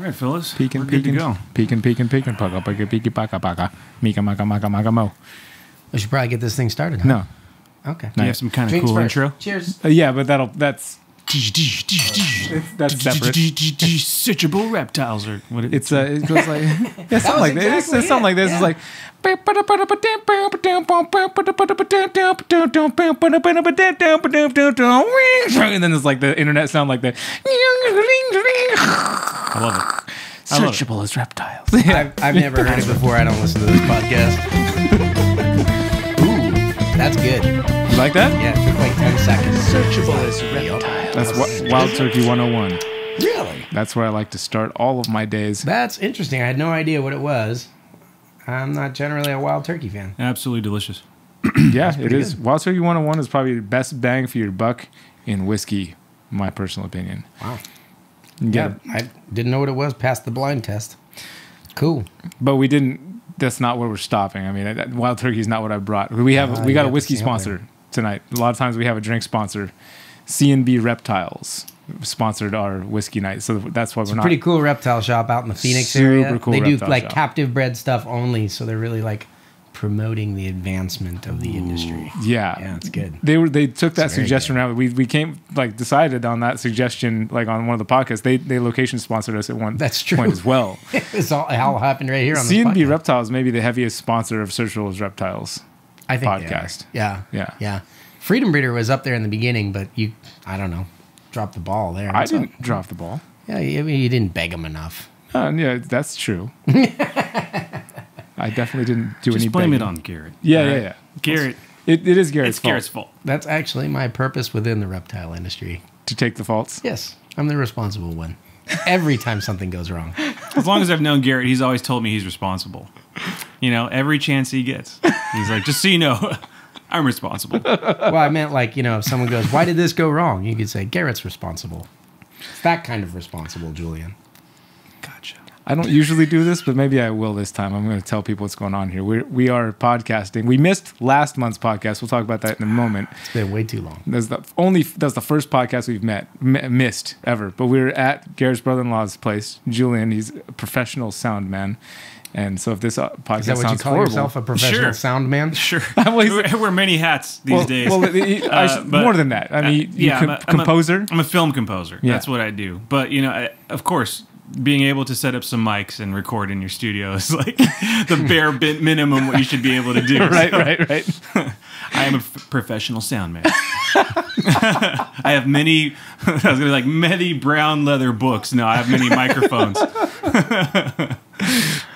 All right, Phyllis. Peeking, We're good to peeking, go. peeking, peeking, peeking, paka, paka, peeky, paka, paka, mika, maka, maka, maka, mo. We should probably get this thing started. Huh? No, Okay. Do you have some kind of Drinks cool first. intro? Cheers. Uh, yeah, but that'll that's that's separate. Searchable reptiles or what? It, It's uh, it goes like yeah, something like this. exactly It's something like this. it, It's like. And then it's like the internet sound like that. It. I love it. Searchable as reptiles. I've, I've never heard it before. I don't listen to this podcast. Ooh, that's good. You like that? Yeah, it took like 10 seconds. Searchable as reptiles. That's what Wild Turkey 101. Really? That's where I like to start all of my days. That's interesting. I had no idea what it was. I'm not generally a wild turkey fan. Absolutely delicious. Yeah, it is. good. Wild Turkey 101 is probably the best bang for your buck in whiskey, my personal opinion. Wow. You Yeah. I didn't know what it was. Passed the blind test. Cool. But we didn't. That's not where we're stopping. I mean, uh, Wild Turkey is not what I brought. We have Ah, we got a whiskey sponsor tonight. A lot of times we have a drink sponsor. C&B Reptiles sponsored our whiskey night, so that's why we're not. Pretty cool reptile shop out in the Phoenix Super area. cool they do like shop. captive bred stuff only, so they're really like promoting the advancement of the industry. Yeah, Yeah, it's good. They were they took that suggestion around. We we came like decided on that suggestion like on one of the podcasts. They they location sponsored us at one That's true. point as well. it's all, all happened right here on C the and B Reptiles may be the heaviest sponsor of Searchable as Reptiles. I think podcast. Yeah, Yeah. yeah. Freedom Breeder was up there in the beginning, but you, I don't know, dropped the ball there. I What's up? didn't drop the ball. Yeah, I mean, you didn't beg them enough. Uh, yeah, that's true. I definitely didn't do Just any. blame it on Garrett. Yeah, all yeah, yeah. Garrett. It, it is Garrett's It's fault Garrett's fault. That's actually my purpose within the reptile industry. to take the faults. Yes, I'm the responsible one. Every time something goes wrong. As long as I've known Garrett, he's always told me he's responsible. You know, every chance he gets, he's like, just so you know, I'm responsible. Well, I meant like, you know, if someone goes, why did this go wrong? You could say, Garrett's responsible. It's that kind of responsible, Julian. Gotcha. I don't usually do this, but maybe I will this time. I'm going to tell people what's going on here. We're, we are podcasting. We missed last month's podcast. We'll talk about that in a moment. It's been way too long. That's the only. That's the first podcast we've met m- missed ever. But we were at Garrett's brother-in-law's place. Julian, he's a professional sound man, and so if this uh, podcast Is that what you call horrible, yourself, a professional Sure. sound man? Sure. Well, I wear many hats these well, days. well, I Uh, but- more than that. I mean, Uh, you yeah, com- I'm a- I'm a- composer. I'm a film composer. Yeah. That's what I do. But you know, I, of course, being able to set up some mics and record in your studio is like the bare bit minimum what you should be able to do. right, So right, right. I am a f- professional sound man. I have many. I was gonna be like many brown leather books. No, I have many microphones.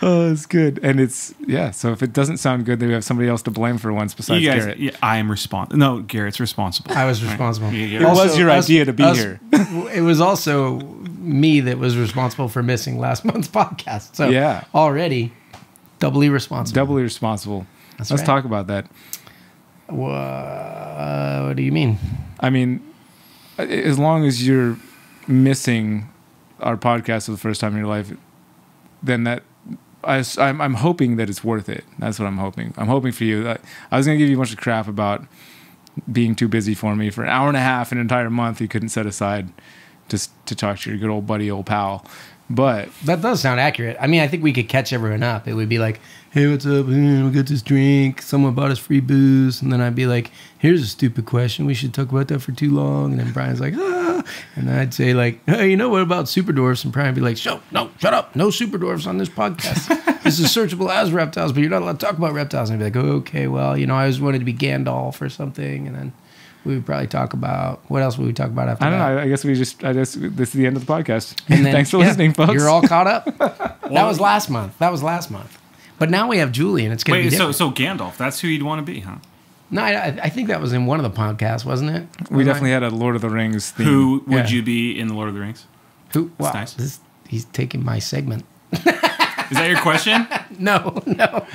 Oh, it's good, and it's yeah. So if it doesn't sound good, then we have somebody else to blame for once besides you guys, Garrett. yeah, I am responsible. No, Garrett's responsible. I was responsible. Yeah, yeah. It was your idea to be us- here. It was also me that was responsible for missing last month's podcast. So Yeah. already doubly responsible. Doubly responsible. That's Let's right. talk about that. Wha- what do you mean? I mean, as long as you're missing our podcast for the first time in your life, then that I, am I'm hoping that it's worth it. That's what I'm hoping. I'm hoping for you. I, I was gonna give you a bunch of crap about being too busy for me for an hour and a half, an entire month. You couldn't set aside just to talk to your good old buddy, old pal. But That does sound accurate. I mean, I think we could catch everyone up. It would be like, "Hey, what's up? Mm, We got this drink. Someone bought us free booze." And then I'd be like, "Here's a stupid question. We should talk about that for too long." And then Brian's like, "Ah," and I'd say like, "Hey, you know what about super dwarfs?" And Brian would be like, "Shut, no, shut up. No super dwarfs on this podcast. this is searchable as reptiles, but you're not allowed to talk about reptiles." And I'd be like, "Okay, well, you know, I always wanted to be Gandalf or something." And then we would probably talk about what else would we talk about after I don't that? know. I guess we just. I guess this is the end of the podcast. And then- Thanks for yeah, listening, folks. You're all caught up. that was last month. That was last month. But now we have Julian. It's going to be different. so Gandalf, that's who you'd want to be, huh? no, I, I think that was in one of the podcasts, wasn't it? we Wasn't definitely I? had a Lord of the Rings theme. Who would Yeah. you be in the Lord of the Rings? Who? Wow, nice. this, he's taking my segment. Is that your question? No, no,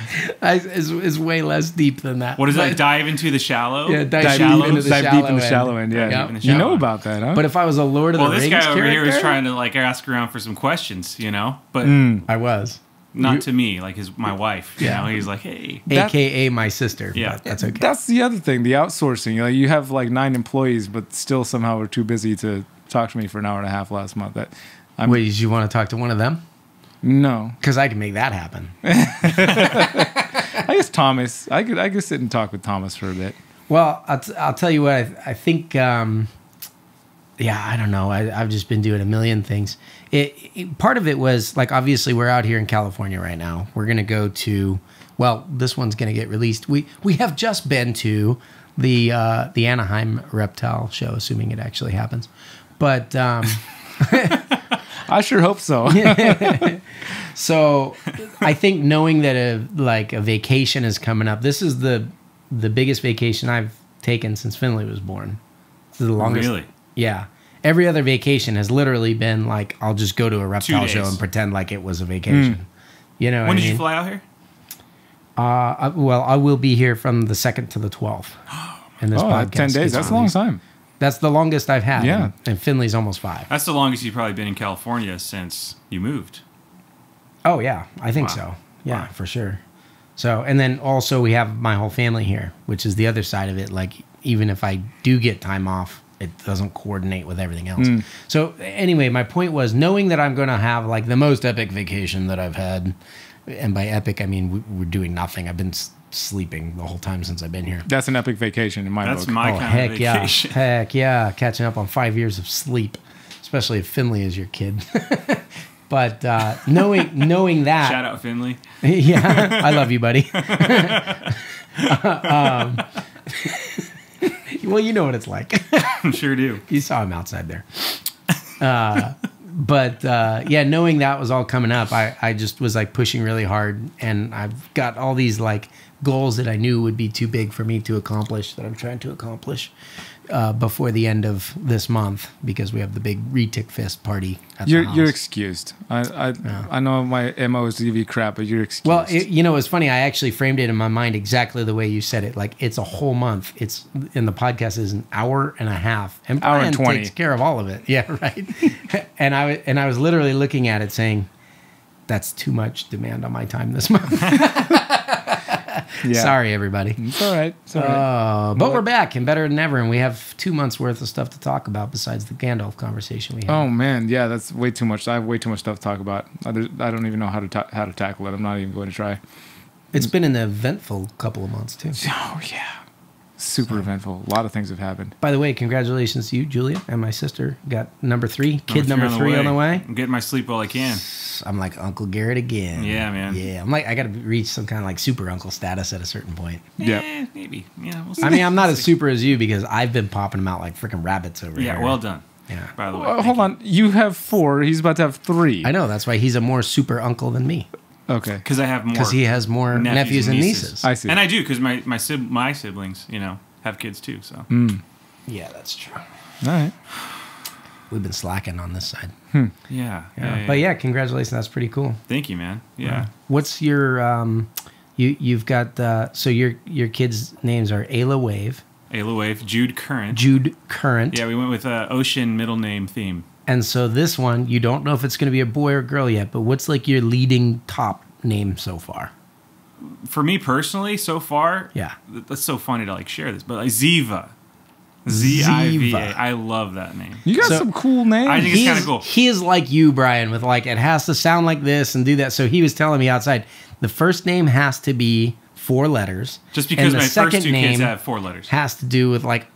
I, it's, it's way less deep than that. What is But- that? Dive into the shallow. Yeah, dive Dive, deep, into the dive deep in the shallow shallow end. end. Yeah, Yeah. In the you know about that, huh? But if I was a Lord of Well, the this Rings guy over here character, was trying to like ask around for some questions, you know, but hmm. I was, not to me, like his my wife. You Yeah. know, he's like, hey, That- AKA my sister. Yeah. but that's okay. That's the other thing, the outsourcing. Like you have like nine employees, but still somehow are too busy to talk to me for an hour and a half last month. That I'm- Wait, did you want to talk to one of them? No, Because I can make that happen. I guess Thomas. I could I could sit and talk with Thomas for a bit. Well, I'll, t- I'll tell you what, I, I think, um, yeah, I don't know. I, I've just been doing a million things. It, it- part of it was like, obviously, we're out here in California right now. We're going to go to, well, this one's going to get released. We, we have just been to the, uh, the Anaheim reptile show, assuming it actually happens. But, um, I sure hope so. So I think knowing that a like a vacation is coming up, this is the the biggest vacation I've taken since Finley was born. This is the longest. Really? Yeah. Every other vacation has literally been like I'll just go to a reptile show and pretend like it was a vacation. You know, When did I you fly out here? Uh, I, well, I will be here from the second to the twelfth. In this oh, podcast, ten days. That's a long time. That's the longest I've had. Yeah. and, and Finley's almost five. That's the longest you've probably been in California since you moved. Oh yeah, I think Wow. so. Yeah, Wow. for sure. So, and then also we have my whole family here, which is the other side of it. Like, even if I do get time off, it doesn't coordinate with everything else. So, anyway, my point was knowing that I'm going to have like the most epic vacation that I've had, and by epic I mean we, we're doing nothing. I've been sleeping the whole time since I've been here. That's an epic vacation in my That's book. my oh kind heck of yeah, vacation. heck yeah, catching up on five years of sleep, especially if Finley is your kid. but uh, knowing knowing that Shout out Finley. yeah, I love you, buddy. um, well, you know what it's like. I sure do. you saw him outside there. Uh, but uh, yeah, knowing that was all coming up, I, I just was like pushing really hard, and I've got all these like goals that I knew would be too big for me to accomplish that I'm trying to accomplish uh, before the end of this month because we have the big retic fist party. At You're you're excused. I I, I know my mo is to give you crap, but you're excused. Well, it, you know, it's funny. I actually framed it in my mind exactly the way you said it. Like it's a whole month. It's and the podcast is an hour and a half, and Hour Brian and 20. takes care of all of it. Yeah, right. and I and I was literally looking at it, saying, "That's too much demand on my time this month." yeah. Sorry, everybody. It's all right. It's all right. Uh, but we're back and better than ever, and we have two months worth of stuff to talk about besides the Gandalf conversation we had. Oh man, yeah, that's way too much. I have way too much stuff to talk about. I, I don't even know how to ta- how to tackle it. I'm not even going to try. It's been an eventful couple of months too. Oh yeah, super eventful. A lot of things have happened. By the way, congratulations to you, Julia, and my sister got number three, kid Number number three on the way. I'm getting my sleep while I can. I'm like Uncle Garrett again. Yeah, man. Yeah, I'm like I got to reach some kind of like super uncle status at a certain point. Yeah. Eh, maybe. Yeah, we'll see. I mean, I'm not as super as you because I've been popping them out like freaking rabbits over here. Yeah, well done. Yeah. By the way. Well, hold you. on. You have four. He's about to have three. I know that's why he's a more super uncle than me Okay. Because I have more. because he has more nephews, and nieces. I see. And I do because my my sib- my siblings, you know, have kids too. So yeah, that's true. All right. We've been slacking on this side. yeah, yeah, yeah, But yeah, congratulations. That's pretty cool. Thank you, man. Yeah. What's your um, you you've got uh, so your your kids' names are Ayla Wave, Ayla Wave, Jude Current. Jude Current, Yeah, we went with uh, ocean middle name theme. And so this one you don't know if it's going to be a boy or girl yet. But what's like your leading top name so far? For me personally, so far, Yeah. that's so funny to like share this, but like Ziva, Z I V A. I love that name. You got So- some cool names. I think it's kinda cool. He is like you, Brian, with like it has to sound like this and do that. So he was telling me outside, the first name has to be four letters. Just and because the my second first two name kids have four letters. has to do with like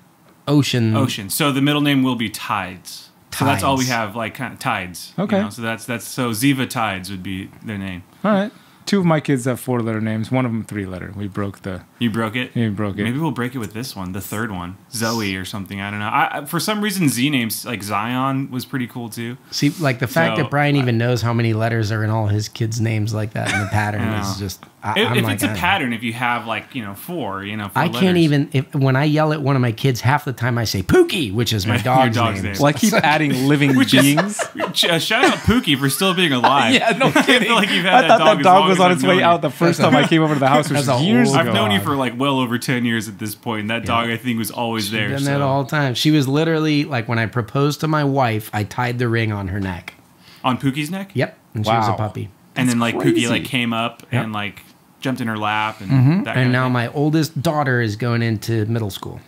ocean. Ocean. So the middle name will be Tides. So that's all we have, like kind of Tides. you Okay. know? So that's that's so Ziva Tides would be their name. All right. Two of my kids have four letter names. One of them three letter. We broke the. You broke it. You broke it. Maybe we'll break it with this one, the third one, Zoe or something. I don't know. I, I- for some reason, Z names like Zion was pretty cool too. See, like the fact So, that Brian even knows how many letters are in all his kids' names like that in the pattern is just. I, If, if like, it's a pattern, if you have like you know four, you know, four I can't even if when I yell at one of my kids, half the time I say Pookie, which is my dog's, dog's name. name. Well, I keep adding living Which is- beings. Uh, shout out Pookie for still being alive. yeah, no I kidding. feel like you've had I that thought dog that dog was on its way out the first time I came over to the house, which That's was years ago. I've known you for like well over ten years at this point. That dog, I think, was always there. Done so. that all the time. She was literally like when I proposed to my wife, I tied the ring on her neck. on Pookie's neck. Yep, and she was a Wow. puppy. and then like Pookie like came up Yep. and like jumped in her lap and mm-hmm. that kind And now my oldest daughter is going into middle school.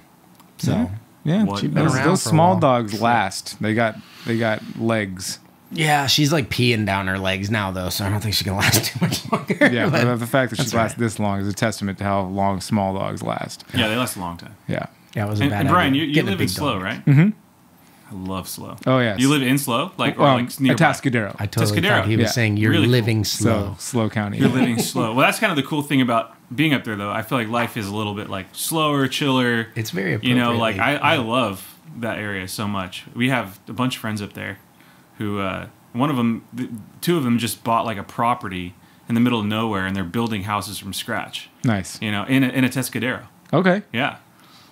Mm-hmm. So Yeah, What? those, Been around those small dogs last. They got they got legs. Yeah, she's like peeing down her legs now, though, so I don't think she can last too much longer. Yeah, but- but the fact that she that's lasts this long is a testament to how long small dogs last. Yeah, they last a long time. Yeah. yeah, it was a And, bad and Brian, idea. you, you Getting live in Slow, dog. right? Mm-hmm. I love Slow. Oh, yeah. You live in Slow, like or Um, like nearby? Atascadero. I totally Tuscadero. thought he was Yeah. saying you're Really cool. living so slow. slow county. You're living slow. Well, that's kind of the cool thing about being up there, though. I feel like life is a little bit like slower, chiller. It's very you know, like I, appropriately- I love that area so much. We have a bunch of friends up there who, uh, one of them, two of them just bought like a property in the middle of nowhere and they're building houses from scratch, nice. you know, in a, in Atascadero. Okay. Yeah.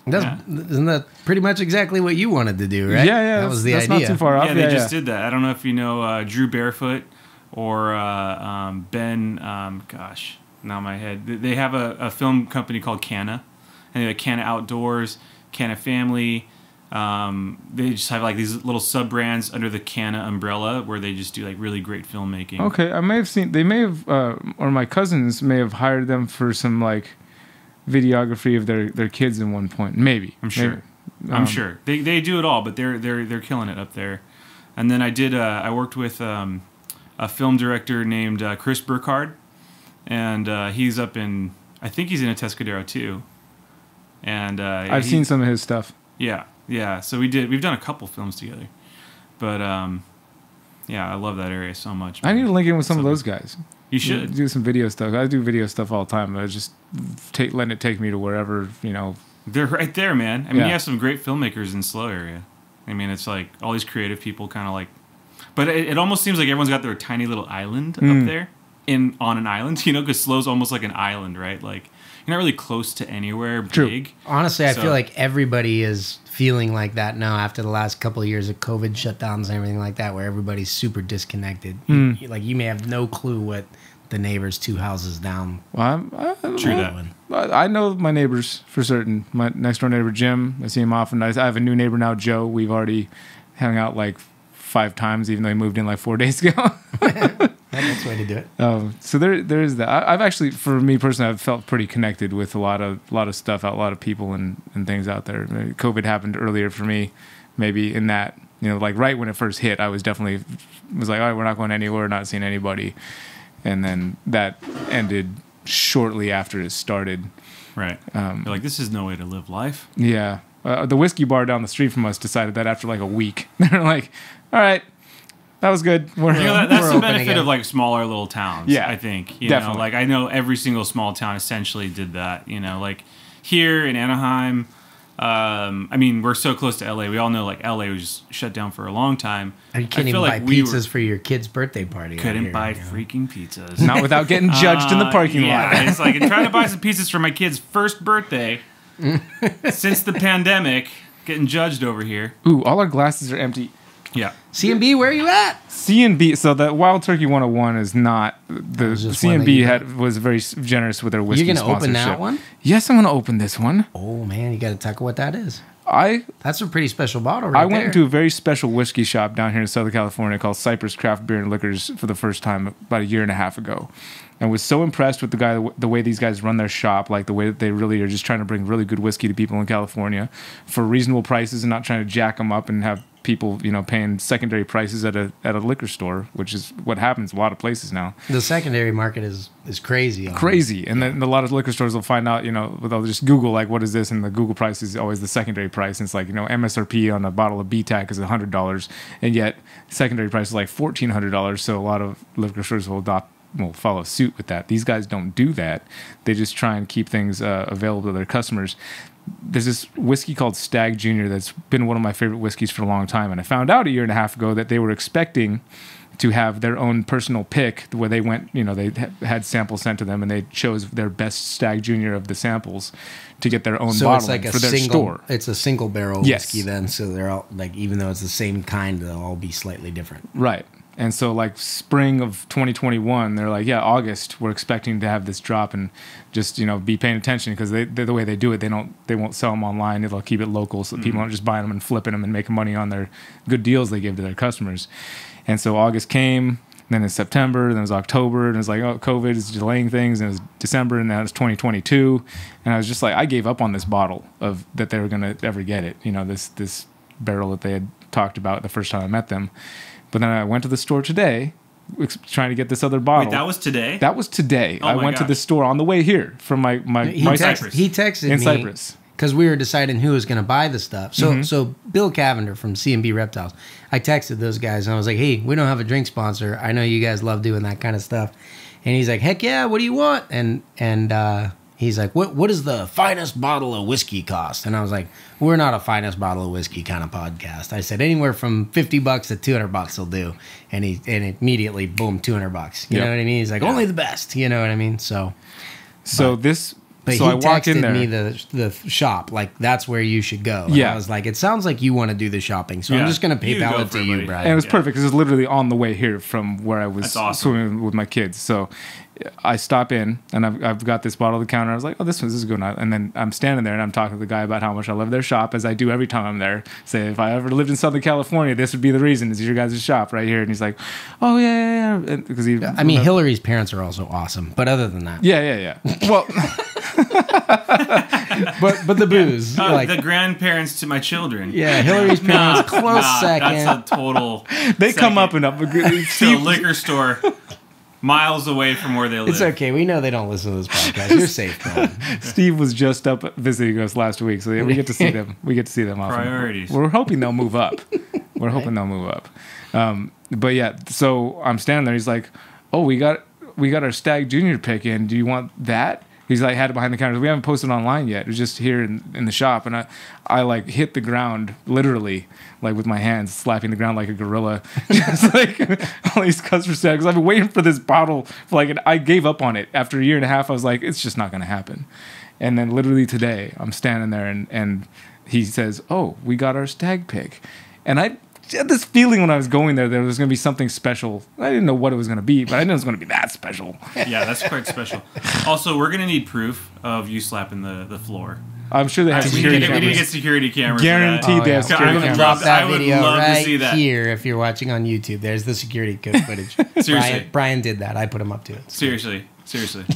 That's, Yeah. Isn't that pretty much exactly what you wanted to do, right? Yeah, yeah. That was the that's idea. not too far off. Yeah, they yeah, just yeah. did that. I don't know if you know uh, Drew Barefoot or uh, um, Ben. Um, gosh, now my head. They- They have a, a film company called Canna, and they have Canna Outdoors, Canna Family. Um, they just have like these little sub brands under the Canna umbrella where they just do like really great filmmaking. Okay, I may have seen. They may have, uh, or my cousins may have hired them for some like videography of their their kids at one point. Maybe. I'm sure. Maybe. I'm Um, sure they they do it all, but they're they're they're killing it up there. And then I did. Uh, I worked with um, a film director named uh, Chris Burkard, and uh, he's up in. I think he's in Atascadero too. And uh, I've he- seen some of his stuff. Yeah, yeah. So we did. We've done a couple films together, but um, yeah, I love that area so much. I need to link in with some of those guys. You should. do some video stuff. I do video stuff all the time. I just take letting it take me to wherever you know. They're right there, man. I mean, Yeah. you have some great filmmakers in Slow area. I mean, it's like all these creative people, kind of like, but it, it almost seems like everyone's got their tiny little island Mm. up there, in on an island. You know, because Slow's almost like an island, right? Like you're not really close to anywhere True. big. Honestly, I So- feel like everybody is feeling like that now after the last couple of years of COVID shutdowns and everything like that, where everybody's super disconnected. Hmm. You- like you may have no clue what the neighbors two houses down. Well, I'm, I, True that. I I know my neighbors for certain. My next door neighbor Jim, I see him often. I I have a new neighbor now, Joe. We've already hung out like five times, even though he moved in like four days ago. That's the way to do it. Um, so there, there is that. I, I've actually, for me personally, I've felt pretty connected with a lot of, a lot of stuff a lot of people and, and things out there. COVID happened earlier for me, maybe in that, you know, like right when it first hit, I was definitely was like, all right, we're not going anywhere, we're not seeing anybody, and then that ended shortly after it started. Right. Um, You're like, this is no way to live life. Yeah, uh, the whiskey bar down the street from us decided that after like a week, they're like, all right, that was good. We're, You know, that, that's We're the open benefit again. of like smaller little towns. Yeah, I think. You definitely. know, like I know every single small town essentially did that. You know, like here in Anaheim. Um, I mean, we're so close to LA. We all know like LA was shut down for a long time. And you can't I even feel buy like we pizzas were- for your kid's birthday party. couldn't here, buy you know? freaking pizzas. not without getting judged in the Uh, parking yeah, lot. it's like I'm trying to buy some pizzas for my kid's first birthday since the pandemic. Getting judged over here. Ooh, all our glasses are empty. Yeah. C&B, where are you at? C and B. So the Wild Turkey 101 is not the was just c&b had was very generous with their whiskey You're gonna open that one? Yes, I'm gonna open this one. Oh man, you got to talk what that is. I That's a pretty special bottle, right I went there. to a very special whiskey shop down here in Southern California called Cypress Craft Beer and Liquors for the first time about a year and a half ago, and was so impressed with the guy, the way these guys run their shop, like the way that they really are just trying to bring really good whiskey to people in California for reasonable prices and not trying to jack them up and have people, you know, paying secondary prices at a at a liquor store, which is what happens a lot of places now. the secondary market is is crazy. crazy. And then a lot of liquor stores will find out, you know, they'll just Google like, what is this? And the Google price is always the secondary price. And it's like, you know, MSRP on a bottle of BTAC is hundred dollars, and yet secondary price is like fourteen hundred dollars. So a lot of liquor stores will adopt. Will follow suit with that. These guys don't do that. They just try and keep things uh, available to their customers. There's this whiskey called Stagg Junior that's been one of my favorite whiskeys for a long time, and I found out a year and a half ago that they were expecting to have their own personal pick where they went, you know, they ha- had samples sent to them and they chose their best Stagg Junior of the samples to get their own So bottle it's like a for their single. store. It's a single barrel Yes. whiskey then. So they're all like, even though it's the same kind, they'll all be slightly different. Right. And so, like spring of 2021, they're like, yeah, August, we're expecting to have this drop, and just you know be paying attention because they the way they do it, they don't they won't sell them online. They'll keep it local, so people mm-hmm. aren't just buying them and flipping them and making money on their good deals they give to their customers. And so August came, then it's September, then it was October, and it's like, oh, COVID is delaying things, and it was December, and now it's 2022, and I was just like, I gave up on this bottle of that they were gonna ever get it, you know, this this barrel that they had talked about the first time I met them But then I went to the store today, trying to get this other bottle. Wait, that was today. That was today. Oh I my went to the store on the way here from my my, He, my text, Cypress. he texted in me Cypress. because we were deciding who was going to buy the stuff. So, Mm-hmm. so Bill Cavender from C&B Reptiles, I texted those guys and I was like, "Hey, we don't have a drink sponsor. I know you guys love doing that kind of stuff." And he's like, "Heck yeah! What do you want?" And and uh, he's like, "What what does the finest bottle of whiskey cost?" And I was like, "We're not a finest bottle of whiskey kind of podcast." I said, "Anywhere from fifty bucks to two hundred bucks will do." And he and immediately, boom, two hundred bucks. You Yep. know what I mean? He's like, "Only the best." You know what I mean? So. So this. But so he I walked in texted there. me the the shop like that's where you should go. And Yeah. I was like, it sounds like you want to do the shopping, so Yeah. I'm just gonna You PayPal it to it, you, buddy. Brian. and it was Yeah. perfect because it was literally on the way here from where I was awesome. swimming with my kids. So I stop in and I've, I've got this bottle at the counter. I was like, oh, this one this is good. And then I'm standing there and I'm talking to the guy about how much I love their shop, as I do every time I'm there. Say, if I ever lived in Southern California, this would be the reason. Is your guys' shop right here? And he's like, oh yeah, yeah, yeah. Because he, I mean, Hillary's parents are also awesome, but other than that, yeah, yeah, yeah. Well, but but the booze, Uh, like the grandparents to my children. yeah, Hillary's Nah, parents close nah, second. That's a total. they come up and up. to a liquor store miles away from where they live. it's okay. We know they don't listen to this podcast. You're safe, bro. Steve was just up visiting us last week, so we get to see them. We get to see them often. Priorities. We're hoping they'll move up. We're hoping they'll move up. Um, but yeah, so I'm standing there. He's like, "Oh, we got we got our Stagg Junior pick in. Do you want that?" He's like, had it behind the counter. We haven't posted online yet. It was just here in, in the shop, and I, I like hit the ground literally, like with my hands slapping the ground like a gorilla, just like all these customers said. Because I've been waiting for this bottle. For like, I gave up on it after a year and a half. I was like, it's just not gonna happen. And then literally today, I'm standing there, and and he says, "Oh, we got our Stagg pick," and I had this feeling when I was going there that there was going to be something special. I didn't know what it was going to be, but I knew it was going to be that special. Yeah, that's quite special. Also, we're gonna need proof of you slapping the, the floor. I'm sure they have we, need security to, we need to cameras. get security cameras. Guaranteed For they that. have oh, yeah. security I I'm would gonna cameras. drop love- that I would video love to right see that. here if you're watching on YouTube. There's the security code footage. Brian, Brian did that. I put him up to it. Seriously, seriously.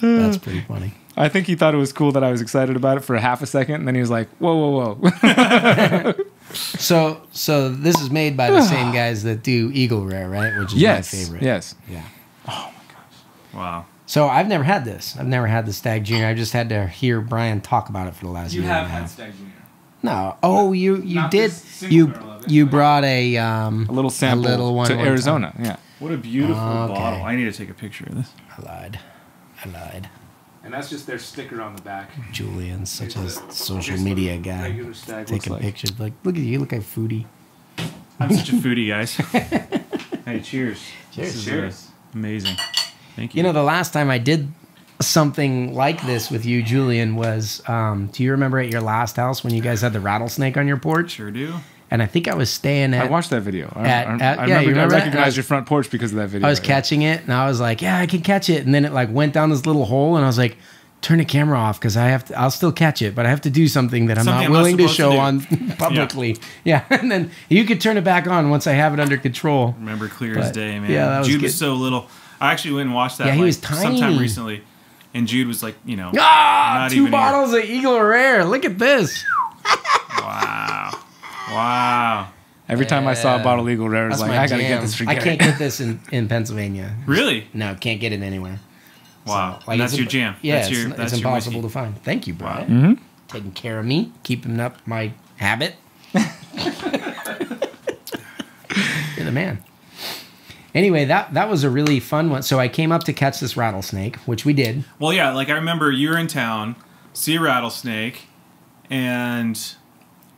That's pretty funny. I think he thought it was cool that I was excited about it for a half a second, and then he was like, "Whoa, whoa, whoa!" So, so this is made by the same guys that do Eagle Rare, right? Which is yes, my favorite. yes. Yeah. Oh my gosh. Wow. So I've never had this. I've never had the Stagg Junior. I've just had to hear Brian talk about it for the last year. You have had Stagg Junior. No. Oh, you you Not did. You it, you brought a um A little sample a little one to one Arizona. Yeah, What a beautiful Okay. bottle. I need to take a picture of this. I lied. I lied. And that's just their sticker on the back. Julian's such a social media guy. stag Taking pictures. Like, look at you. You look like a foodie. I'm such a foodie, guys. hey, cheers. Cheers. This is, uh, Cheers. amazing. Thank you. You know, the last time I did something like this with you, Julian, was um, do you remember at your last house when you guys had the rattlesnake on your porch? sure do. And I think I was staying at. I watched that video. I, At- I, at- I yeah, remember, you remember I that? recognized was- your front porch because of that video. I was right? catching it, and I was like, "Yeah, I can catch it." And then it like went down this little hole, and I was like, "Turn the camera off because I have to. I'll still catch it, but I have to do something that I'm Something not I'm not willing to supposed to show do." on publicly." Yeah. and then you could turn it back on once I have it under control. Remember clear as day, man. yeah, that was Jude good. was so little. I actually went and watched that Yeah, he like, was tiny. sometime recently. And Jude was like, you know, Ah, Not two even here. bottles of Eagle Rare. Look at this. wow. Wow. Every time I saw a bottle of Eagle Rare, I was That's like, I gotta jam. get this for I can't get this in, in Pennsylvania. Really? No, can't get it anywhere. Wow. Like, that's it's your jam. Yeah, that's it's, your, it's that's your impossible whiskey. to find. Thank you, Brian. Mm-hmm. Taking care of me, keeping up my habit. You're the man. Anyway, that that was a really fun one. So I came up to catch this rattlesnake, which we did. Well, yeah, like I remember you were in town, see a rattlesnake, and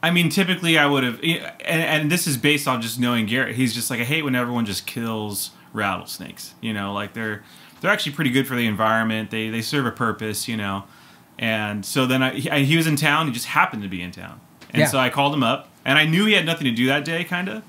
I mean, typically I would have, eh, and, and this is based on just knowing Garrett. He's just like I hate when everyone just kills rattlesnakes. You know, like they're they're actually pretty good for the environment. They they serve a purpose. You know, and so then I, he, he was in town. He just happened to be in town, and Yeah. so I called him up, and I knew he had nothing to do that day, kind of.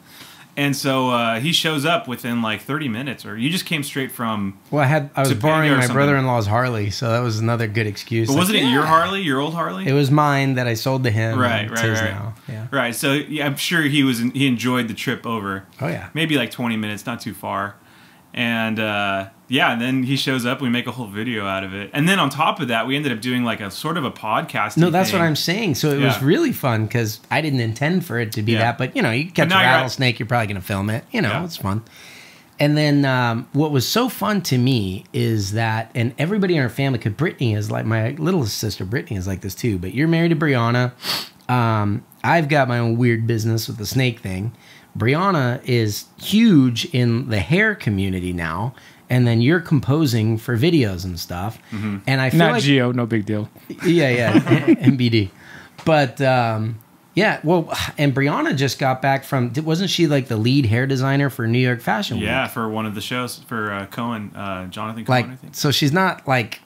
And so uh, he shows up within like 30 minutes, or you just came straight from. Well, I had I was Topanga borrowing my brother-in-law's Harley, so that was another good excuse. But Like, wasn't it your. Harley, your old Harley? It was mine that I sold to him. Right, and right, his right. now. Yeah. Right. So yeah, I'm sure he was he enjoyed the trip over. Oh yeah. Maybe like 20 minutes, not too far. And uh, yeah, and then he shows up. We make a whole video out of it, and then on top of that, we ended up doing like a sort of a podcast. No, that's what I'm saying. So it was really fun because I didn't intend for it to be Yeah. that, but you know, you catch a now you're rattlesnake, you're probably going to film it. You know, Yeah. it's fun. And then um, what was so fun to me is that, and everybody in our family, because Brittany is like my little sister, Brittany is like this too. But you're married to Brianna. Um, I've got my own weird business with the snake thing. Brianna is huge in the hair community now, and then you're composing for videos and stuff. And I feel Not like Geo, no big deal. yeah, yeah, MBD. But um, yeah, well, and Brianna just got back from. Wasn't she like the lead hair designer for New York Fashion Week? Yeah, for one of the shows for uh, Cohen, uh, Jonathan Cohen, like I think. so she's not like,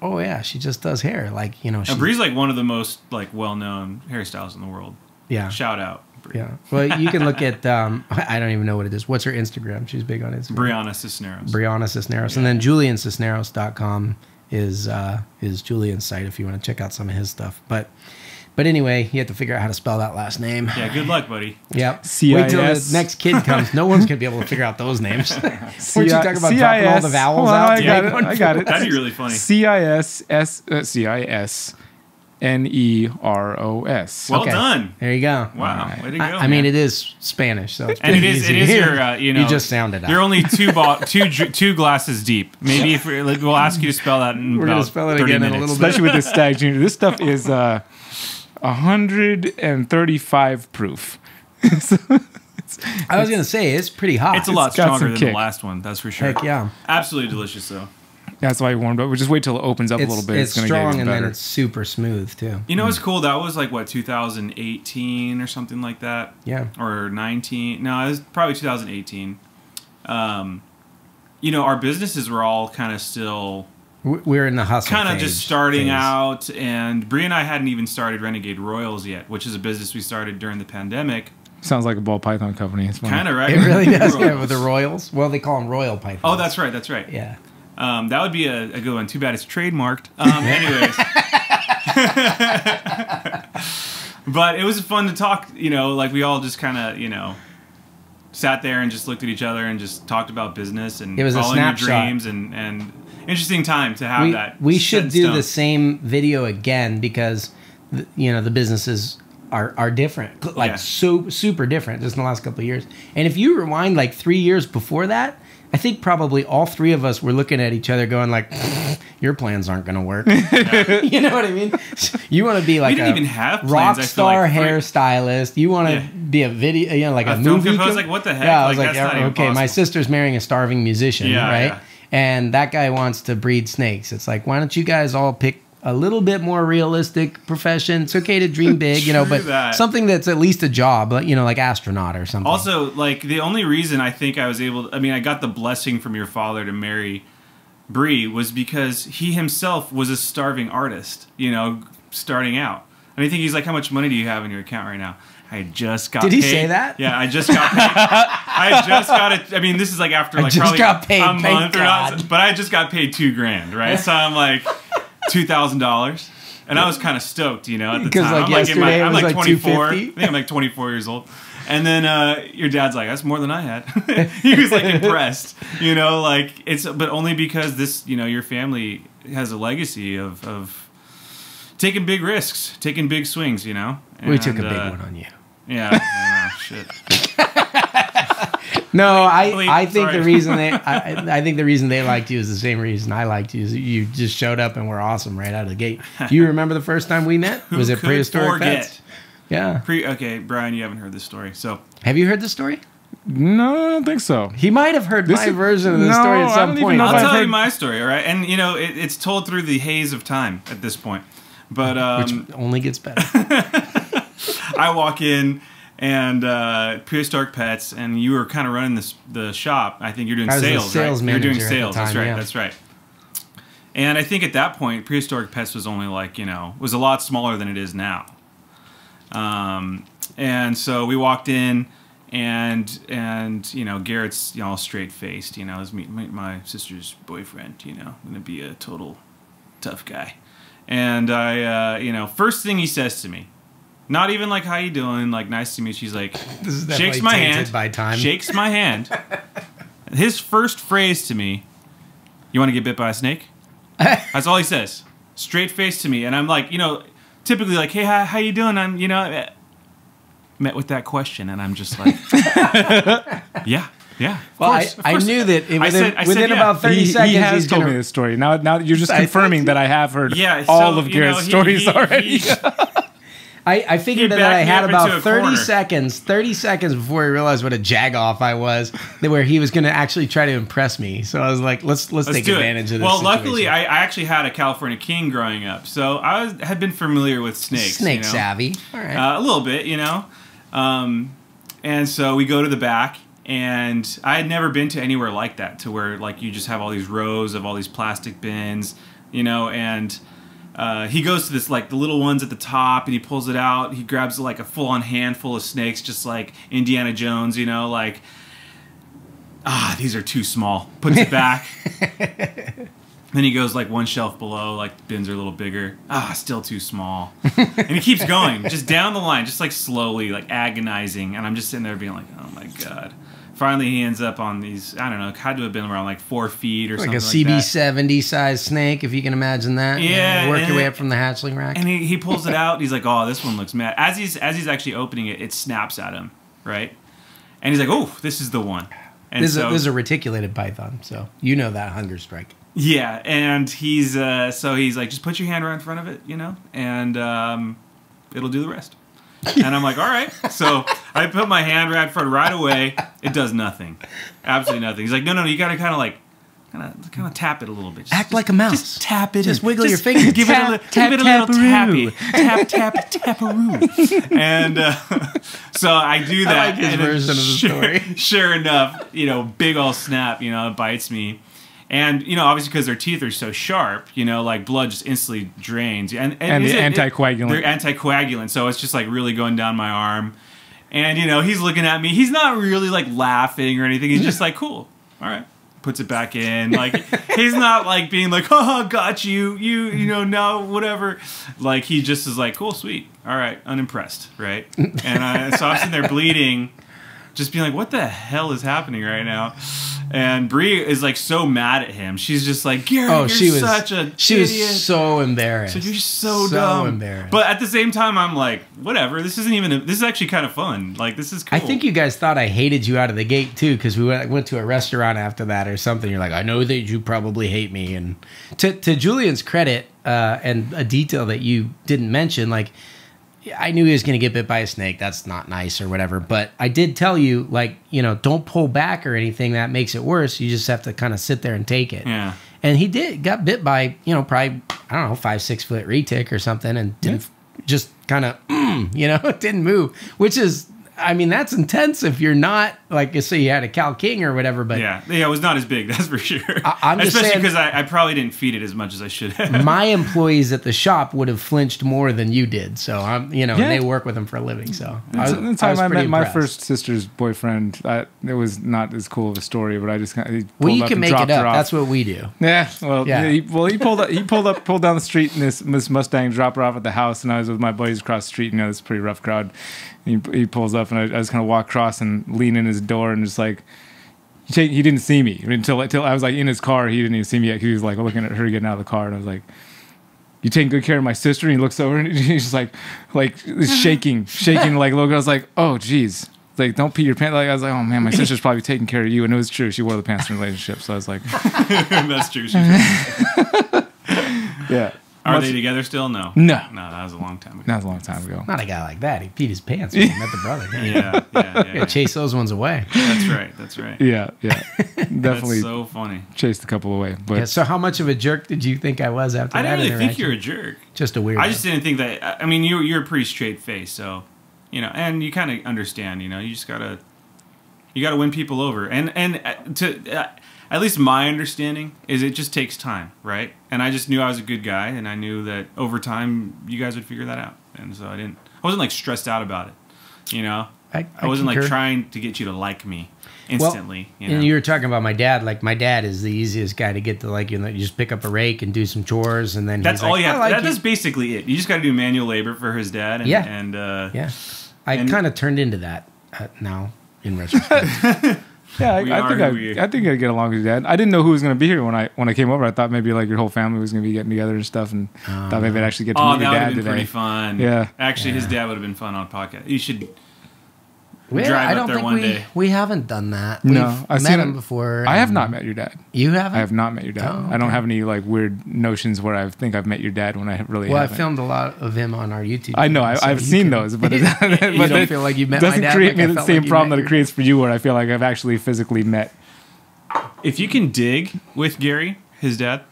oh yeah, she just does hair. Like you know, she, And Bree's like one of the most like well-known hairstylists in the world. yeah, Shout out, Bree. yeah. Well, you can look at. Um, I don't even know what it is. What's her Instagram? She's big on Instagram. Brianna Cisneros. Brianna Cisneros, and then JulianCisneros.com is uh, is Julian's site if you want to check out some of his stuff. But but anyway, you have to figure out how to spell that last name. yeah, good luck, buddy. Yep. CIS. Wait till the next kid comes. No one's gonna be able to figure out those names. Weren't you talking about dropping all the vowels Hold on, out? I got make it. I got it. That'd be really funny. C I S S uh, C I S N E R O S. Well Okay. done. There you go. Wow, way to go. I, I mean, it is Spanish, so it's and it pretty easy. is your uh, you know you just sounded out. You're only two ba- two two glasses deep. Maybe if we're, like, we'll ask you to spell that in We're gonna spell it 30 again in a little bit. Especially with this Stagg Junior. This stuff is uh, 135 proof. I was gonna say it's pretty hot. It's a lot It's stronger than kick. the last one, that's for sure. Heck yeah. Absolutely delicious though. That's why I warmed up. We'll just wait till it opens up It's, a little bit. it's gonna strong get even and then it's super smooth too. You know what's cool? That was like what 2018 or something like that, Yeah. or 19. No, it was probably 2018. Um, you know, our businesses were all kind of still We- We're in the hustle. kind of just starting phase. out, and Bree and I hadn't even started Renegade Royals yet, which is a business we started during the pandemic. Sounds like a ball python company. It's. Kind of right. It really does. Yeah, with the Royals. Well, they call them Royal Pythons. Oh, that's right. That's right. yeah. Um, that would be a, a good one. Too bad it's trademarked. Um, anyways. but it was fun to talk, you know, like we all just kind of, you know, sat there and just looked at each other and just talked about business and It was following your dreams and, and interesting time to have we, that. we should do stone. the same video again because you know the businesses are are different like Yeah. so super different just in the last couple of years and if you rewind like three years before that i think probably all three of us were looking at each other going like your plans aren't going to work you know what i mean you want to be like didn't a even have plans, rock star like, hairstylist you want to Yeah. be a video you know like a, A film movie co- like, what the heck? yeah i was Like, like, not okay my sister's marrying a starving musician Yeah, right yeah. and that guy wants to breed snakes. It's like, why don't you guys all pick a little bit more realistic profession? It's okay to dream big, you know, but that. something that's at least a job, like, you know, like astronaut or something. Also, like the only reason I think I was able, I mean, I got the blessing from your father to marry Bree was because he himself was a starving artist. You know, starting out. And I think he's like, "How much money do you have in your account right now?" I just got. Did he paid. say that? Yeah, I just got. paid. I just got it. I mean, this is like after I like just probably got paid, a month or not, but I just got paid two grand, right? So I'm like two thousand dollars. And I was kind of stoked, you know, at the time. like, I'm like, in my, I'm like like, 24. I think I'm like 24 years old. And then uh, your dad's like, that's more than I had. he was like impressed, you know, like it's, but only because this, you know, your family has a legacy of, of taking big risks, taking big swings, you know. we took a And, big uh, one on you. Yeah, know, shit. No, I, bleep, I think sorry. the reason they I, I think the reason they liked you is the same reason I liked you. Is you just showed up and were awesome right out of the gate. You remember the first time we met? Was it prehistoric forget? pets? Yeah. Pre, okay, Brian, you haven't heard this story, so Have you heard the story? No, I don't think so. He might have heard This my is- version of the no, story at I some don't even point. know I'll I've tell you my story, all right? And you know, it, it's told through the haze of time at this point. But um, which only gets better. I walk in and uh, prehistoric pets, and you were kind of running this the shop. I think you're doing I was the sales, sales right? You're doing manager at the sales. that's right. yeah. That's right. And I think at that point, prehistoric pets was only like you know was a lot smaller than it is now. Um, and so we walked in, and and you know Garrett's you know straight faced. You know, is meet meet my sister's boyfriend. You know, gonna be a total tough guy. And I, uh, you know, first thing he says to me, not even like how you doing, like nice to meet you. She's like, This is shakes my tainted hand, by time. shakes my hand, His first phrase to me, "You want to get bit by a snake?" That's all he says, straight face to me, and I'm like, you know, typically like, "Hey, how, how you doing?" I'm, you know, eh, met with that question, and I'm just like, "Yeah, yeah." Well, I, course, of I knew that within, I said- I said within yeah. about 30 he, seconds he has he's told gonna, me this story. Now, now you're just I confirming that I have heard Yeah, all so, of you know, Garrett's he- stories he- already. I, I figured that I had up into a about 30 corner. seconds, 30 seconds before he realized what a jagoff I was, where he was going to actually try to impress me. So I was like, let's let's, Let's take advantage it. of this. Well, luckily. I, I actually had a California king growing up, so I was, had been familiar with snakes. snake you know? savvy. All right. Uh, a little bit, you know. Um, and so we go to the back, and I had never been to anywhere like that, to where like you just have all these rows of all these plastic bins, you know, and. Uh, he goes to this like the little ones at the top and he pulls it out he grabs like a full-on handful of snakes just like indiana jones you know like ah these are too small puts it back then he goes like one shelf below, like the bins are a little bigger. Ah, still too small. and he keeps going, just down the line, just like slowly, like agonizing. And I'm just sitting there being like, oh my god. Finally, he ends up on these. I don't know. Had to have been around like four feet or like something a like that. CB70 size snake, if you can imagine that. Yeah, Work your way up from the hatchling rack. And he, he pulls it out. He's like, "Oh, this one looks mad." As he's as he's actually opening it, it snaps at him, right? And he's like, "Oh, this is the one." And this, is a, this is a reticulated python, so you know that hunger strike. Yeah, and he's uh, so he's like, just put your hand right in front of it, you know, and um, it'll do the rest. And I'm like, all right. So I put my hand right in front right away. It does nothing, absolutely nothing. He's like, no, no, no you got to kind of like, kind of, kind of tap it a little bit. Just, Act just- like a mouse. Just tap it. Just in. wiggle your fingers. Give Tap, it a, li- tap, give it a little taparoo. tappy. Tap, tap, taparoo. And uh, so I do that. like his and then version of the sure, story. Sure enough, you know, big old snap, you know, it bites me. And you know, obviously, because their teeth are so sharp, you know, like blood just instantly drains. And, And is the it- anticoagulant. they're anticoagulant, so it's just like really going down my arm. And you know, he's looking at me. He's not really like laughing or anything. He's just like, "Cool, all right." Puts it back in. Like he's not like being like, "Oh, got you." You, you know, no, whatever. Like he just is like, "Cool, sweet, all right." Unimpressed, right? And I, so I'm sitting there bleeding, just being like, "What the hell is happening right now?" And Brie is like so mad at him. She's just like, "Garrett, Oh, you're she was such a she idiot." was so embarrassed. So you're so, so dumb. embarrassed. But at the same time, I'm like, whatever. This isn't even. A, this is actually kind of fun. Like this is cool. I think you guys thought I hated you out of the gate too, because we went, went to a restaurant after that or something. You're like, I know that you probably hate me. And to to Julian's credit, uh, and a detail that you didn't mention, like I knew he was going to get bit by a snake. That's not nice or whatever. But I did tell you, like, you know, don't pull back or anything that makes it worse. You just have to kind of sit there and take it. Yeah. And he did got bit by, you know, probably I don't know, five six foot retic or something, and didn't just kind of, mm, you know, didn't move. Which is, I mean, that's intense if you're not like, say you had a Cal King or whatever. But Yeah, yeah, it was not as big. That's for sure. I- I'm just Especially saying- because I, I probably didn't feed it as much as I should have. my employees at the shop would have flinched more than you did. So I'm, you know, Yeah. and they work with them for a living. So I That's was, the I time was I, pretty met my first sister's boyfriend. I, it was not as cool of a story, but I just kind of Well, pulled you up can and make it up. That's what we do. Yeah, well, Yeah. yeah. He, well, he pulled up, he pulled up, pulled down the street, and this this Mustang dropped her off at the house, and I was with my buddies across the street. You know, it's a pretty rough crowd. He, he pulls up, and I, I just kind of walk across and lean in his door, and just like he, take- he didn't see me until until I was like in his car. He didn't even see me yet. He was like looking at her getting out of the car, and I was like. You taking good care of my sister? And he looks over and he's just like, like shaking, shaking like look. I was like, oh geez, like don't pee your pants. Like I was like, oh man, my sister's probably taking care of you, and it was true. She wore the pants in the relationship, so I was like, That's true. She's- yeah. Are Much- they together still? No. No. No, that was a long time ago. That was a long time ago. Not a guy like that. He peed his pants when he met the brother. Yeah, yeah, yeah. Yeah, chase those ones away. That's right. That's right. Yeah, yeah. Definitely That's so funny. chased a couple away. But Yeah, so how much of a jerk did you think I was after I that I didn't really think you're a jerk. just a weird. I just didn't think that. I mean, you you're a pretty straight face, so you know, and you kind of understand. You know, you just gotta you gotta win people over, and and uh, to uh, at least my understanding is it just takes time, right? And I just knew I was a good guy, and I knew that over time you guys would figure that out, and so I didn't. I wasn't like stressed out about it, you know. I, I, wasn't like trying to get you to like me instantly. you know? And you were talking about my dad. Like my dad is the easiest guy to get to. Like you know, you just pick up a rake and do some chores, and then That's he's all like, you have. Like that you." is basically it. You just got to do manual labor for his dad, and, Yeah. and uh, Yeah, I kind of turned into that uh, now in retrospect. Yeah, I, We I think I, we- I think I get along with your dad. I didn't know who was going to be here when I when I came over. I thought maybe like your whole family was going to be getting together and stuff, and thought maybe uh, I'd actually get to Oh, meet that your would have dad been today. pretty fun. Yeah. Actually, his dad would have been fun on a podcast. You should Well, drive I don't there think one we day. we haven't done that. No, We've I've met seen him him- before. I have not met your dad. You haven't. I have not met your dad. Oh, I don't have any like weird notions where I think I've met your dad when I really Well, haven't. Well, I filmed a lot of him on our YouTube. I know I, channel, so I've seen can- those, but, it, you but don't it feel like you met my doesn't dad. create like me the same like problem that it creates for you, where I feel like I've actually physically met. if you can dig with Gary, his dad,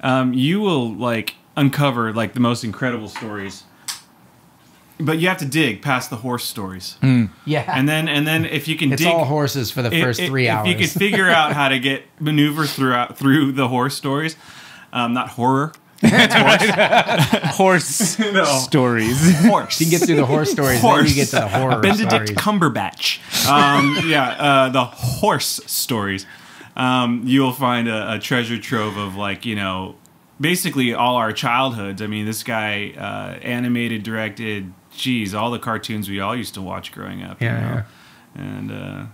um, you will like uncover like the most incredible stories. But you have to dig past the horse stories, Yeah, and then and then if you can it's dig all horses for the if- first if, three if hours. If you can figure out how to get maneuver throughout through the horse stories, um, not horror, Horse stories. horse. You can get through the horse stories, then Horse. you get to the horror Benedict stories. Cumberbatch. Um, yeah, uh, the horse stories. Um, you will find a, a treasure trove of like you know, basically all our childhoods. I mean, this guy uh, animated, directed. Geez, all the cartoons we all used to watch growing up. you Yeah, and uh,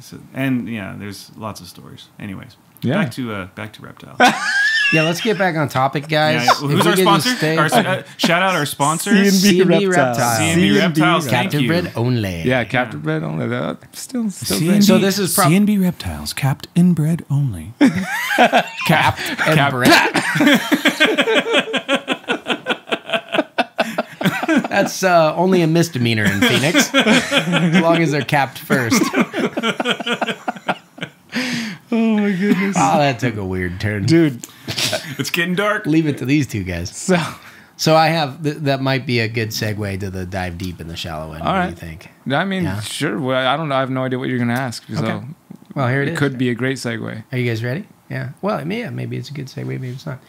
so, and yeah, there's lots of stories. Anyways, Yeah. back to uh, back to reptiles. yeah, let's get back on topic, guys. Yeah, If who's our sponsor? stay- Our, uh, shout out our sponsors. C&B Reptiles. C&B Reptiles. Thank Captive you. bred only. Yeah, Captain Bread only. That still still C&B. So this is prob- C&B Reptiles, capped inbred only. capped and Cap- bread. That's uh, only a misdemeanor in Phoenix, as long as they're capped first. Oh my goodness, Oh, that took a weird turn. dude. it's getting dark. Leave it to these two guys. So So I have th- that might be a good segue to the dive deep in the shallow end. All what do you think? I mean, Yeah. sure. Well, I don't know. I have no idea what you're gonna ask. So Okay. Well, here it it is. could be a great segue. Are you guys ready? Yeah. Well, yeah, maybe it's a good segue, maybe it's not.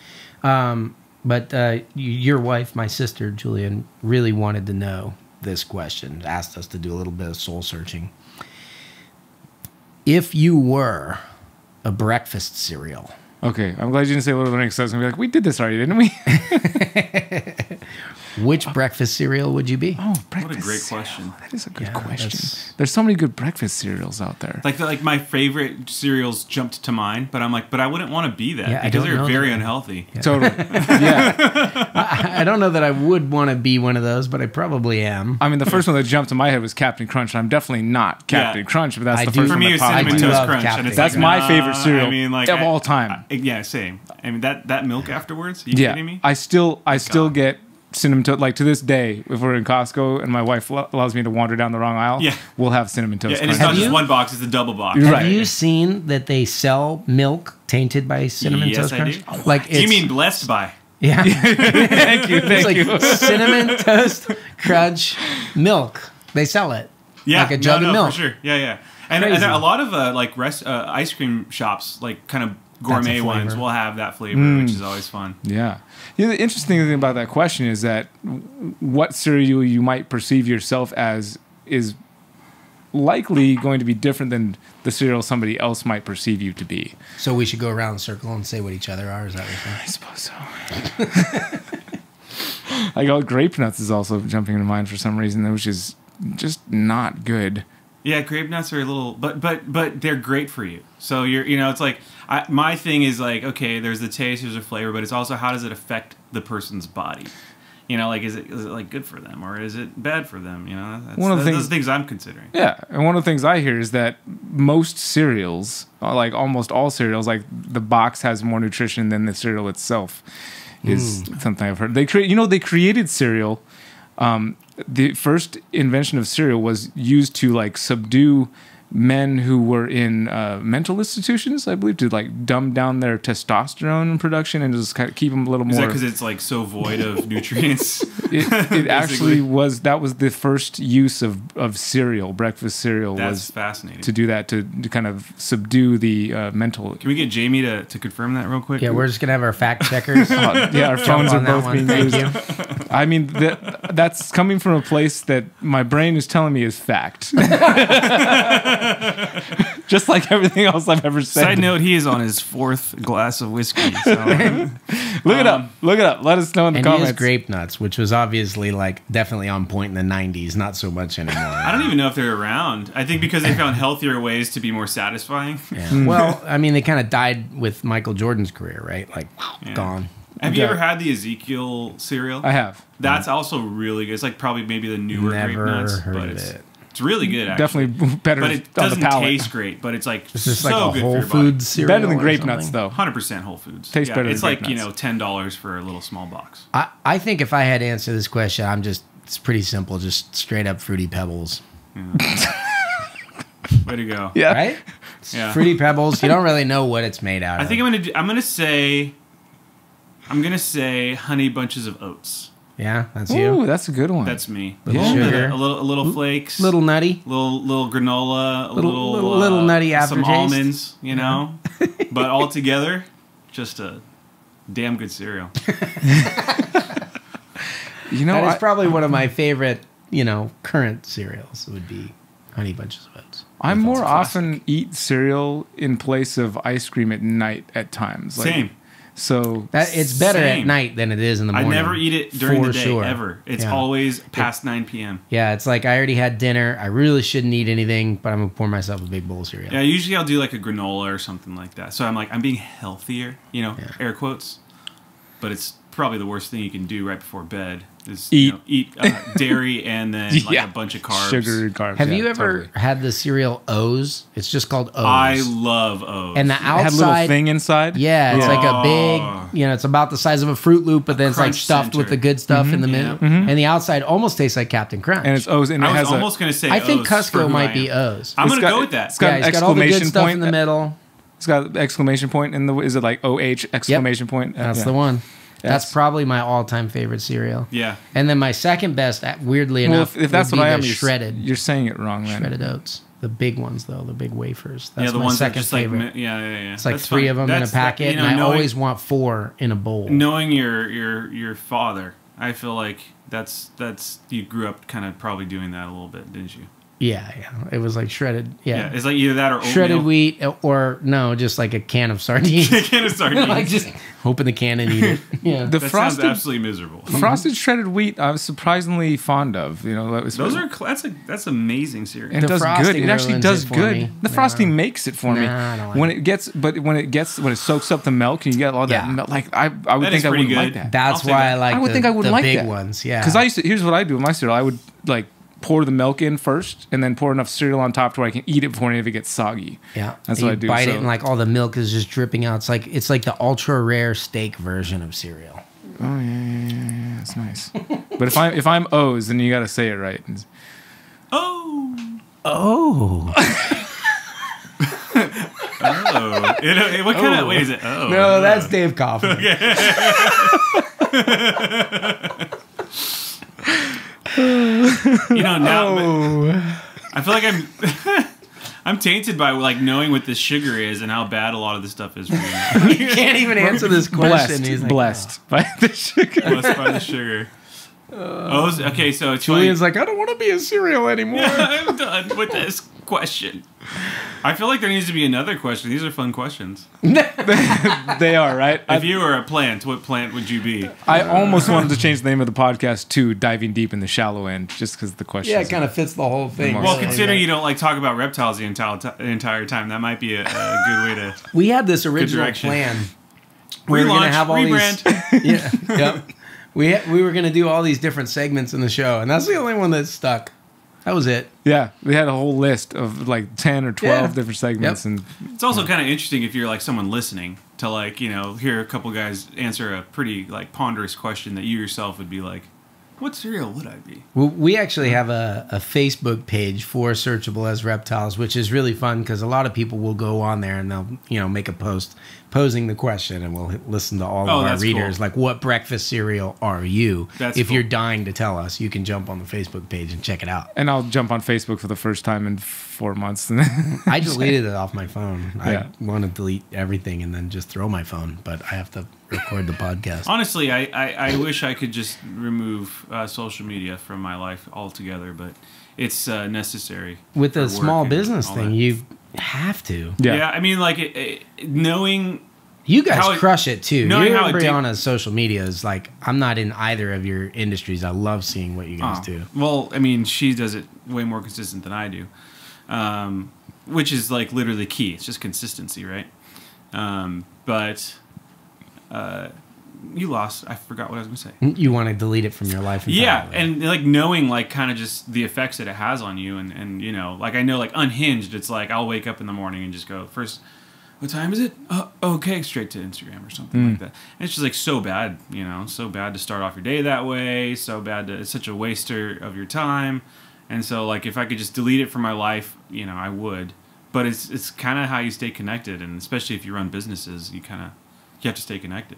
Um, but uh, your wife, my sister Julian, really wanted to know this question. Asked us to do a little bit of soul searching. If you were a breakfast cereal, Okay, I'm glad you didn't say of the. So I was gonna be like, we did this already, didn't we? which breakfast cereal would you be? Oh, breakfast. What a great cereal. question. That is a good Yeah, question. that's- There's so many good breakfast cereals out there. Like like my favorite cereals jumped to mind, but I'm like, but I wouldn't want to be that Yeah, because they're very that. unhealthy. Totally. yeah. I, I don't know that I would want to be one of those, but I probably am. I mean, the first one that jumped to my head was Captain Crunch. and I'm definitely not Captain Yeah. Crunch, but that's I the do- first For one me, that it's cinnamon my do head. toast crunch, Captain and it's That's like, my nah, favorite uh, cereal I mean, like of I- all time. I- yeah, same. I mean that that milk afterwards. you yeah, kidding me? I still, I oh still God. get cinnamon toast. Like to this day, if we're in Costco and my wife lo- allows me to wander down the wrong aisle, Yeah. we'll have cinnamon toast. yeah, and it's not Have just you? one box; it's a double box. You're Have right. you seen that they sell milk tainted by cinnamon Yes, toast I crunch? do. Like Do you mean blessed by? yeah? thank you, It's thank like you. cinnamon toast crunch milk. They sell it. Yeah, Like a jug no, of no, milk. for sure. Yeah, yeah. And, and a lot of uh, like rest uh, ice cream shops, like kind of gourmet ones, will have that flavor, Mm. which is always fun. Yeah. You know, the interesting thing about that question is that what cereal you might perceive yourself as is likely going to be different than the cereal somebody else might perceive you to be. So we should go around in circle and say what each other are. Is that what you're saying? I suppose so. I got grape nuts is also jumping into mind for some reason, which is just not good. Yeah, grape nuts are a little, but but but they're great for you. So you're, you know, it's like I, my thing is like, okay, there's the taste, there's the flavor, but it's also how does it affect the person's body? You know, like is it is it like good for them or is it bad for them? You know, that's, One of the things- are things I'm considering. Yeah, and one of the things I hear is that most cereals, uh, like almost all cereals, like the box has more nutrition than the cereal itself. Is something I've heard. They create, you know, they created cereal. Um, the first invention of cereal was used to like subdue men who were in uh, mental institutions, I believe, to like dumb down their testosterone production and just kind of keep them a little Is that more. because it's like so void of nutrients? It, it actually was that was the first use of of cereal, breakfast cereal That's was fascinating. to do that to, to kind of subdue the uh, mental. Can we get Jamie to, to confirm that real quick? Yeah, we're just gonna have our fact checkers. Uh, yeah, our phones are both one. being Thank used. you. I mean, that, that's coming from a place that my brain is telling me is fact. just like everything else I've ever said. Side note: He is on his fourth glass of whiskey. So. Look it up. Look it up. Um, Let us know in the And he comments. has grape nuts, which was obviously like definitely on point in the '90s. Not so much anymore. I don't even know if they're around. I think because they found healthier ways to be more satisfying. Yeah. Well, I mean, they kind of died with Michael Jordan's career, right? Like, Yeah. gone. Have you ever had the Ezekiel cereal? I have. That's also really good. It's like probably maybe the newer Never grape nuts, heard but of it's it. It's really good. Actually. Definitely better but it on the doesn't palate. taste great. But it's like Is this so like a good Whole for your body. Foods cereal? better than grape something? nuts, though. Hundred percent Whole Foods. Tastes better It's than like grape you know ten dollars for a little small box. I, I think if I had to answer this question, I'm just, it's pretty simple. Just straight up Fruity Pebbles. Way to go. Yeah. Right? Yeah. Fruity Pebbles. You don't really know what it's made out I of. think I'm gonna do, I'm gonna say I'm gonna say honey bunches of oats. Yeah, that's Ooh, you. that's a good one. That's me. Little a, little bit sugar. a little a little flakes. Little nutty. little little granola, a Little- little little- little uh, nutty some almonds, you know. but all together, just a damn good cereal. you know, That is I, probably one of my favorite, you know, current cereals. Would be Honey Bunches of Oats. I That's more often eat cereal in place of ice cream at night at times. Like, Same. So That it's better at night than it is in the morning. I never eat it during the day sure. ever. It's Yeah. always past 9 p.m. Yeah, it's like I already had dinner. I really shouldn't eat anything, but I'm gonna pour myself a big bowl of cereal. Yeah, usually I'll do like a granola or something like that. So I'm like, I'm being healthier, you know, Yeah. air quotes. But it's probably the worst thing you can do right before bed is Eat. you know, eat uh, dairy and then like Yeah. a bunch of carbs. sugar carbs. Have yeah, you ever totally. had the cereal O's? It's just called O's. I love O's. and the It had a little outside, thing inside? yeah, it's like a big, you know, it's about the size of a Fruit Loop, but then it's like crunch stuffed with the good stuff in the Yeah. middle, mm-hmm. Mm-hmm. and the outside almost tastes like Captain Crunch. And it's O's and it I was has almost a going to say I think O's for Costco who might be. O's. I'm It's going to got- go with that. it's got yeah, it's got all the good exclamation stuff point in the middle. it's got exclamation point in the is it like OH exclamation point? That's Yeah. the one. That's probably my all-time favorite cereal. yeah. And then my second best, uh, weirdly Well, enough, if, if that's what I am, shredded you're saying it wrong then. shredded oats. The big ones though, the big wafers. That's yeah, the my ones second favorite. like yeah, yeah, yeah. it's like That's three fun. of them in a That's- packet, you know, and I knowing, always want four in a bowl. knowing your your your father. I feel like that's that's you grew up kind of probably doing that a little bit, didn't you? Yeah, yeah. It was like shredded. Yeah, Yeah, it's like either that or oatmeal. shredded wheat, or no, just like a can of sardines. A can of sardines. like just open the can and eat it. Yeah. The that frosted sounds absolutely miserable. frosted shredded wheat I was surprisingly fond of. You know, that was Those are that's a that's amazing cereal. and it does good. It actually does it good. me. The No. frosting makes it for me. Nah, I don't like when it. it gets, but when it gets, when it soaks up the milk and you get all that Yeah. milk, like I, I would That is think I wouldn't like that. That's I'll why that. I like. I would the, think I wouldn't the like big that. ones. Yeah, Because I used to. Here's what I do with my cereal. I would like pour the milk in first, and then pour enough cereal on top to where I can eat it before any of it gets soggy. Yeah, That's you what I do, Bite it and like all the milk is just dripping out. It's like it's like the ultra rare steak version of cereal. Oh yeah, yeah, yeah, yeah. That's nice. but if I'm if I'm O's, then you got to say it right. Oh, Oh, oh. You know, eh, what kind of wait is it? Oh, no, that's Dave Kaufman. you know now. Oh. I feel like I'm. I'm tainted by like knowing what this sugar is and how bad a lot of this stuff is for me. You can't even answer this question. Blessed, He's like, blessed oh. by the sugar. Blessed by the sugar. Oh, okay. So it's Julian's like, like, I don't want to be a cereal anymore. I'm done with this question. I feel like there needs to be another question. These are fun questions. they are right. If you were a plant, what plant would you be? I almost wanted to change the name of the podcast to "Diving Deep in the Shallow End" just because the question. yeah, it kind of fits the whole thing. Well, Well, really, considering you don't like talk about reptiles the entire the entire time, that might be a, a good way to we had this original plan. We were relaunch, gonna have all rebrand. these. Yeah, yep. We we were gonna do all these different segments in the show, and that's the only one that stuck. That was it. Yeah, we had a whole list of like ten or twelve Yeah. different segments, Yep. and It's also kind of interesting if you're like someone listening to like you know hear a couple guys answer a pretty like ponderous question that you yourself would be like, what cereal would I be? Well, we actually have a, a Facebook page for Searchable as Reptiles, which is really fun because a lot of people will go on there and they'll, you know, make a post posing the question, and we'll listen to all Oh, of our readers. cool. Like, what breakfast cereal are you? That's if cool. you're dying to tell us, you can jump on the Facebook page and check it out. and I'll jump on Facebook for the first time in four months. I deleted it off my phone. Yeah. I want to delete everything and then just throw my phone, but I have to record the podcast. Honestly, I, I, I wish I could just remove uh, social media from my life altogether, but it's uh, necessary With the for work small business thing, that. you have to. Yeah, Yeah. I mean, like it, it, knowing. You guys How crush it too. knowing You how and Brianna's social media is like I'm not in either of your industries. I love seeing what you guys Oh, do. Well, I mean, she does it way more consistent than I do, um, which is like literally key. It's just consistency, right? Um, but uh, you lost. I forgot what I was going to say. You want to delete it from your life. Yeah, and like knowing like kind of just the effects that it has on you, and and you know, like I know like unhinged. It's like I'll wake up in the morning and just go first. What time is it? Oh, okay, straight to Instagram or something like that. And it's just like so bad, you know, so bad to start off your day that way. So bad to it's such a waster of your time. And so like if I could just delete it from my life, you know, I would. But it's it's kind of how you stay connected, and especially if you run businesses, you kind of you have to stay connected.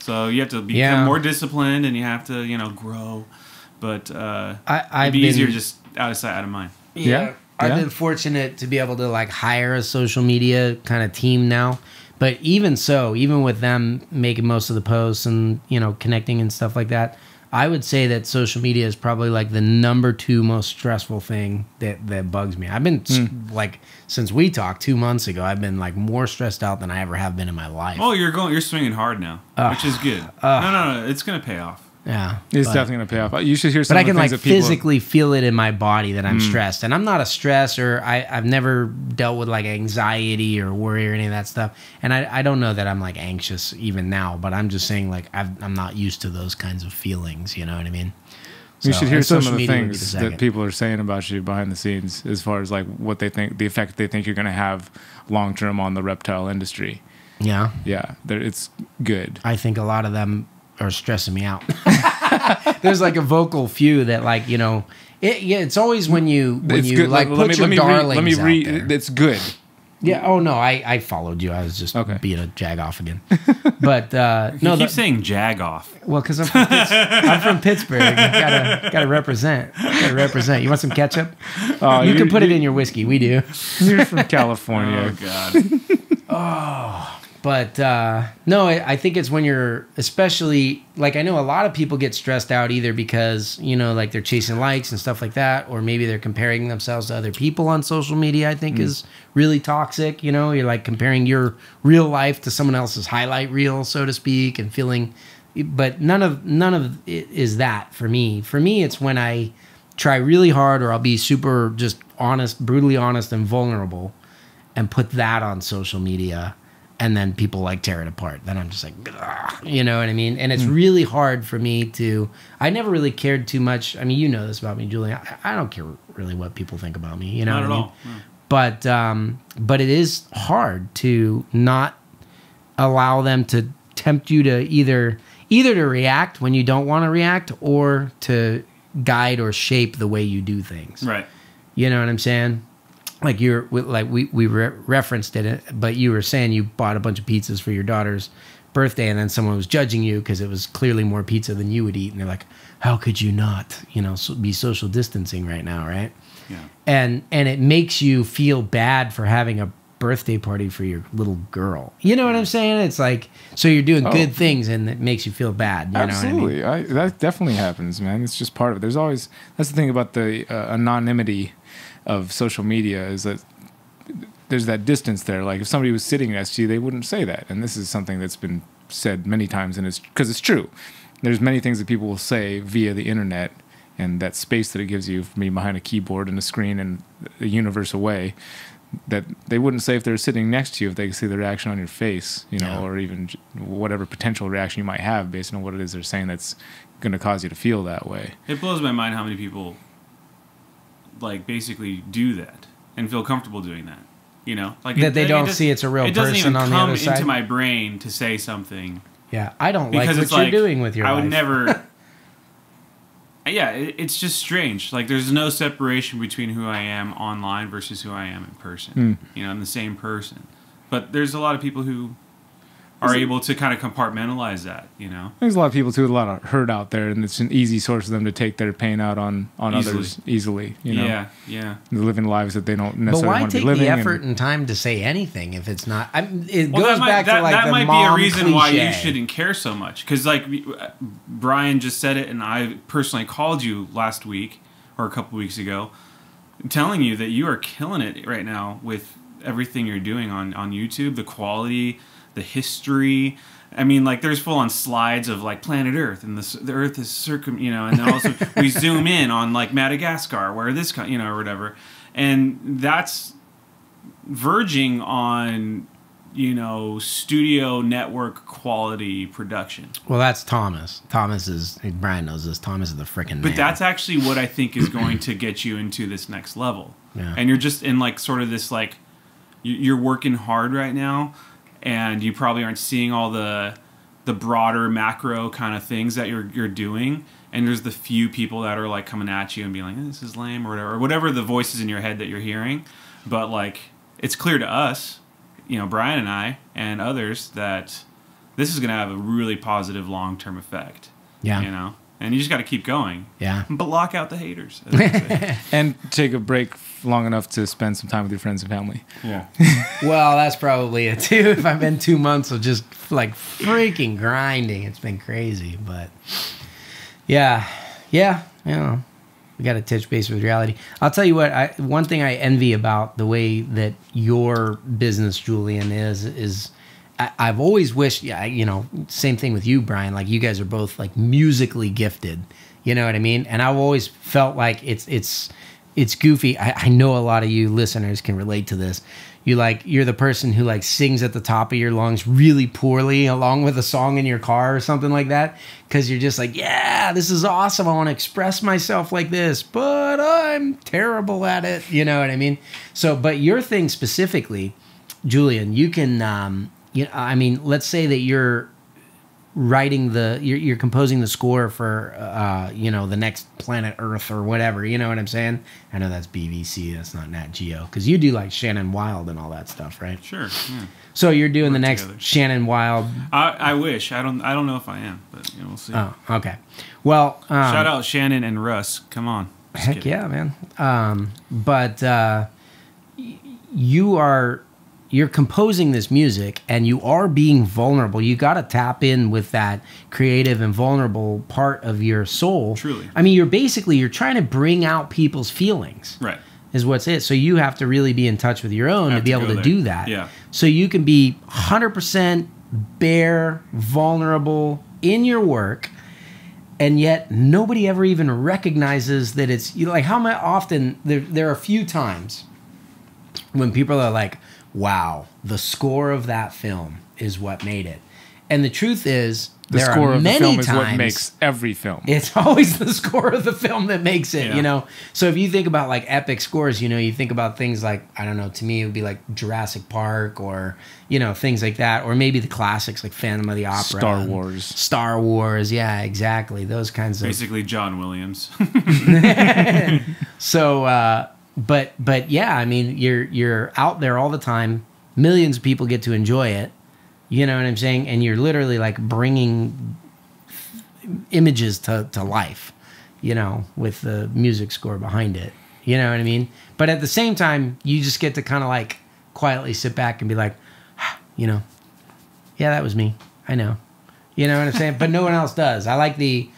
So you have to become Yeah. more disciplined, and you have to you know grow. But uh, I, it'd I've be been, easier just out of sight, out of mind. Yeah. I've Yeah. been fortunate to be able to like hire a social media kind of team now. But even so, even with them making most of the posts and, you know, connecting and stuff like that, I would say that social media is probably like the number two most stressful thing that, that bugs me. I've been s hmm. like, since we talked two months ago, I've been like more stressed out than I ever have been in my life. Oh, you're going, you're swinging hard now, which is good. no, no, no, it's gonna pay off. Yeah. It's but- definitely gonna pay off. You should hear some but I of the can like things that people. physically feel it in my body that I'm mm. stressed, and I'm not a stressor. I I've never dealt with like anxiety or worry or any of that stuff, and I I don't know that I'm like anxious even now, but I'm just saying like I've, I'm not used to those kinds of feelings. You know what I mean? you should hear some of the media would be things second. that people are saying about you behind the scenes, as far as like what they think, the effect they think you're gonna have long term on the reptile industry. Yeah, Yeah, it's good. I think a lot of them are stressing me out. There's like a vocal few that like you know. It, yeah, it's always when you when it's you good. like let, put me your let me darlings read. Let me read. there. It's good. Yeah. Oh no, I I followed you. I was just Okay. being a jag off again. But uh, You no, keep the, saying jag off. Well, because I'm, from Pitts- I'm from Pittsburgh. Gotta gotta represent. Gotta represent. You want some ketchup? Oh, you can put it in your whiskey. We do. You're from California. Oh God. But uh, no, I, I think it's when you're, especially like I know a lot of people get stressed out either because you know like they're chasing likes and stuff like that, or maybe they're comparing themselves to other people on social media. I think is really toxic. You know, you're like comparing your real life to someone else's highlight reel, so to speak, and feeling. But none of none of it is that for me. For me, it's when I try really hard, or I'll be super just honest, brutally honest, and vulnerable and put that on social media and then people like tear it apart then i'm just like you know what i mean and it's Hmm. really hard for me to i never really cared too much i mean you know this about me julian i, I don't care really what people think about me you know Not at what I mean? all. No. but um but it is hard to not allow them to tempt you to either either to react when you don't want to react or to guide or shape the way you do things Right. you know what I'm saying? Like you're like we we re- referenced it, but you were saying you bought a bunch of pizzas for your daughter's birthday, and then someone was judging you because it was clearly more pizza than you would eat, and they're like, "How could you not, you know, so be social distancing right now, right?" Yeah. And and it makes you feel bad for having a birthday party for your little girl. You know what I'm saying? It's like so you're doing Oh. good things, and it makes you feel bad. You know what I mean? Absolutely, I that definitely happens, man. It's just part of it. There's always that's the thing about the uh, anonymity of social media is that there's that distance there. Like if somebody was sitting next to you, they wouldn't say that. And this is something that's been said many times, and it's because it's true. There's many things that people will say via the internet, and that space that it gives you from being behind a keyboard and a screen and a universe away. That they wouldn't say if they were sitting next to you if they could see the reaction on your face, you know, Yeah. or even whatever potential reaction you might have based on what it is they're saying that's going to cause you to feel that way. It blows my mind how many people like basically do that and feel comfortable doing that. You know, like That they don't does- see it's a real It doesn't person even on the come other side? into my brain to say something Yeah, I don't like what you're like doing with your I life. would never. yeah, it, it's just strange. Like there's no separation between who I am online versus who I am in person. Hmm. You know, I'm the same person. But there's a lot of people who are able to kind of compartmentalize that. You know. There's a lot of people too, a lot of hurt out there, and it's an easy source for them to take their pain out on on Easily. others easily. You know, Yeah, yeah. They're living lives that they don't necessarily. But why want to take the effort and, time to say anything if it's not? I, it Well, goes that might, back that, to like that the might mom be a reason why you shouldn't care so much. Because like uh, Brian just said it, and I personally called you last week or a couple weeks ago, telling you that you are killing it right now with everything you're doing on on YouTube, the quality, the history. I mean, like there's full on slides of like planet Earth and the the Earth is circum, you know, and then also we zoom in on like Madagascar where this, co- you know, or whatever, and that's verging on you know studio network quality production. Well, that's Thomas. Thomas is Brian knows this. Thomas is the freaking. But that's actually what I think is going to get you into this next level. Yeah. And you're just in like sort of this like you're working hard right now, and you probably aren't seeing all the the broader macro kind of things that you're you're doing. And there's the few people that are like coming at you and being like, eh, "This is lame" or whatever, or whatever the voices in your head that you're hearing. But like, it's clear to us, you know, Brian and I and others that this is going to have a really positive long term effect. Yeah. You know, and you just got to keep going. Yeah. Block out the haters. as they say. and take a break long enough to spend some time with your friends and family. yeah. Well, that's probably it too. If I've been two months of just like freaking grinding, it's been crazy. But yeah, yeah, you know, we got to touch base with reality. I'll tell you what. I one thing I envy about the way that your business, Julian, is is. I, I've always wished, yeah, you know, same thing with you, Brian. Like you guys are both like musically gifted, you know what I mean. And I've always felt like it's it's it's goofy. I, I know a lot of you listeners can relate to this. You like you're the person who like sings at the top of your lungs really poorly along with a song in your car or something like that because you're just like, yeah, this is awesome. I want to express myself like this, but I'm terrible at it. You know what I mean? So, but your thing specifically, Julian, you can, um, you know, I mean, let's say that you're writing the you're, you're composing the score for uh you know the next planet earth or whatever you know what i'm saying i know that's bbc that's not nat geo because you do like shannon wild and all that stuff right Sure. Yeah. so you're doing the Work next together. shannon wild I, I wish. I don't. I don't know if I am, but you know, we'll see. oh okay well um, Shout out Shannon and Russ. Come on. Just Heck kidding. yeah, man. Um, but uh, you are you're composing this music and you are being vulnerable. You got to tap in with that creative and vulnerable part of your soul. Truly. I mean, you're basically you're trying to bring out people's feelings. Right. Is what's it. So you have to really be in touch with your own to be to able to there. do that. Yeah. So you can be 100% bare, vulnerable in your work and yet nobody ever even recognizes that it's you know, like how often there, there are a few times when people are like wow the score of that film is what made it and the truth is The there score are of the many film is what makes every film. it's always the score of the film that makes it, Yeah. you know. So if you think about like epic scores, you know, you think about things like I don't know. To me, it would be like Jurassic Park or you know things like that, or maybe the classics like Phantom of the Opera, Star Wars. Star Wars. Yeah, exactly. Those kinds of. Basically, John Williams. So, uh, but but yeah, I mean, you're you're out there all the time. Millions of people get to enjoy it. You know what I'm saying? And you're literally like bringing images to to life. You know, with the music score behind it. You know what I mean? But at the same time, you just get to kind of like quietly sit back and be like, you know, yeah, that was me. I know. You know what I'm saying? but no one else does. I like the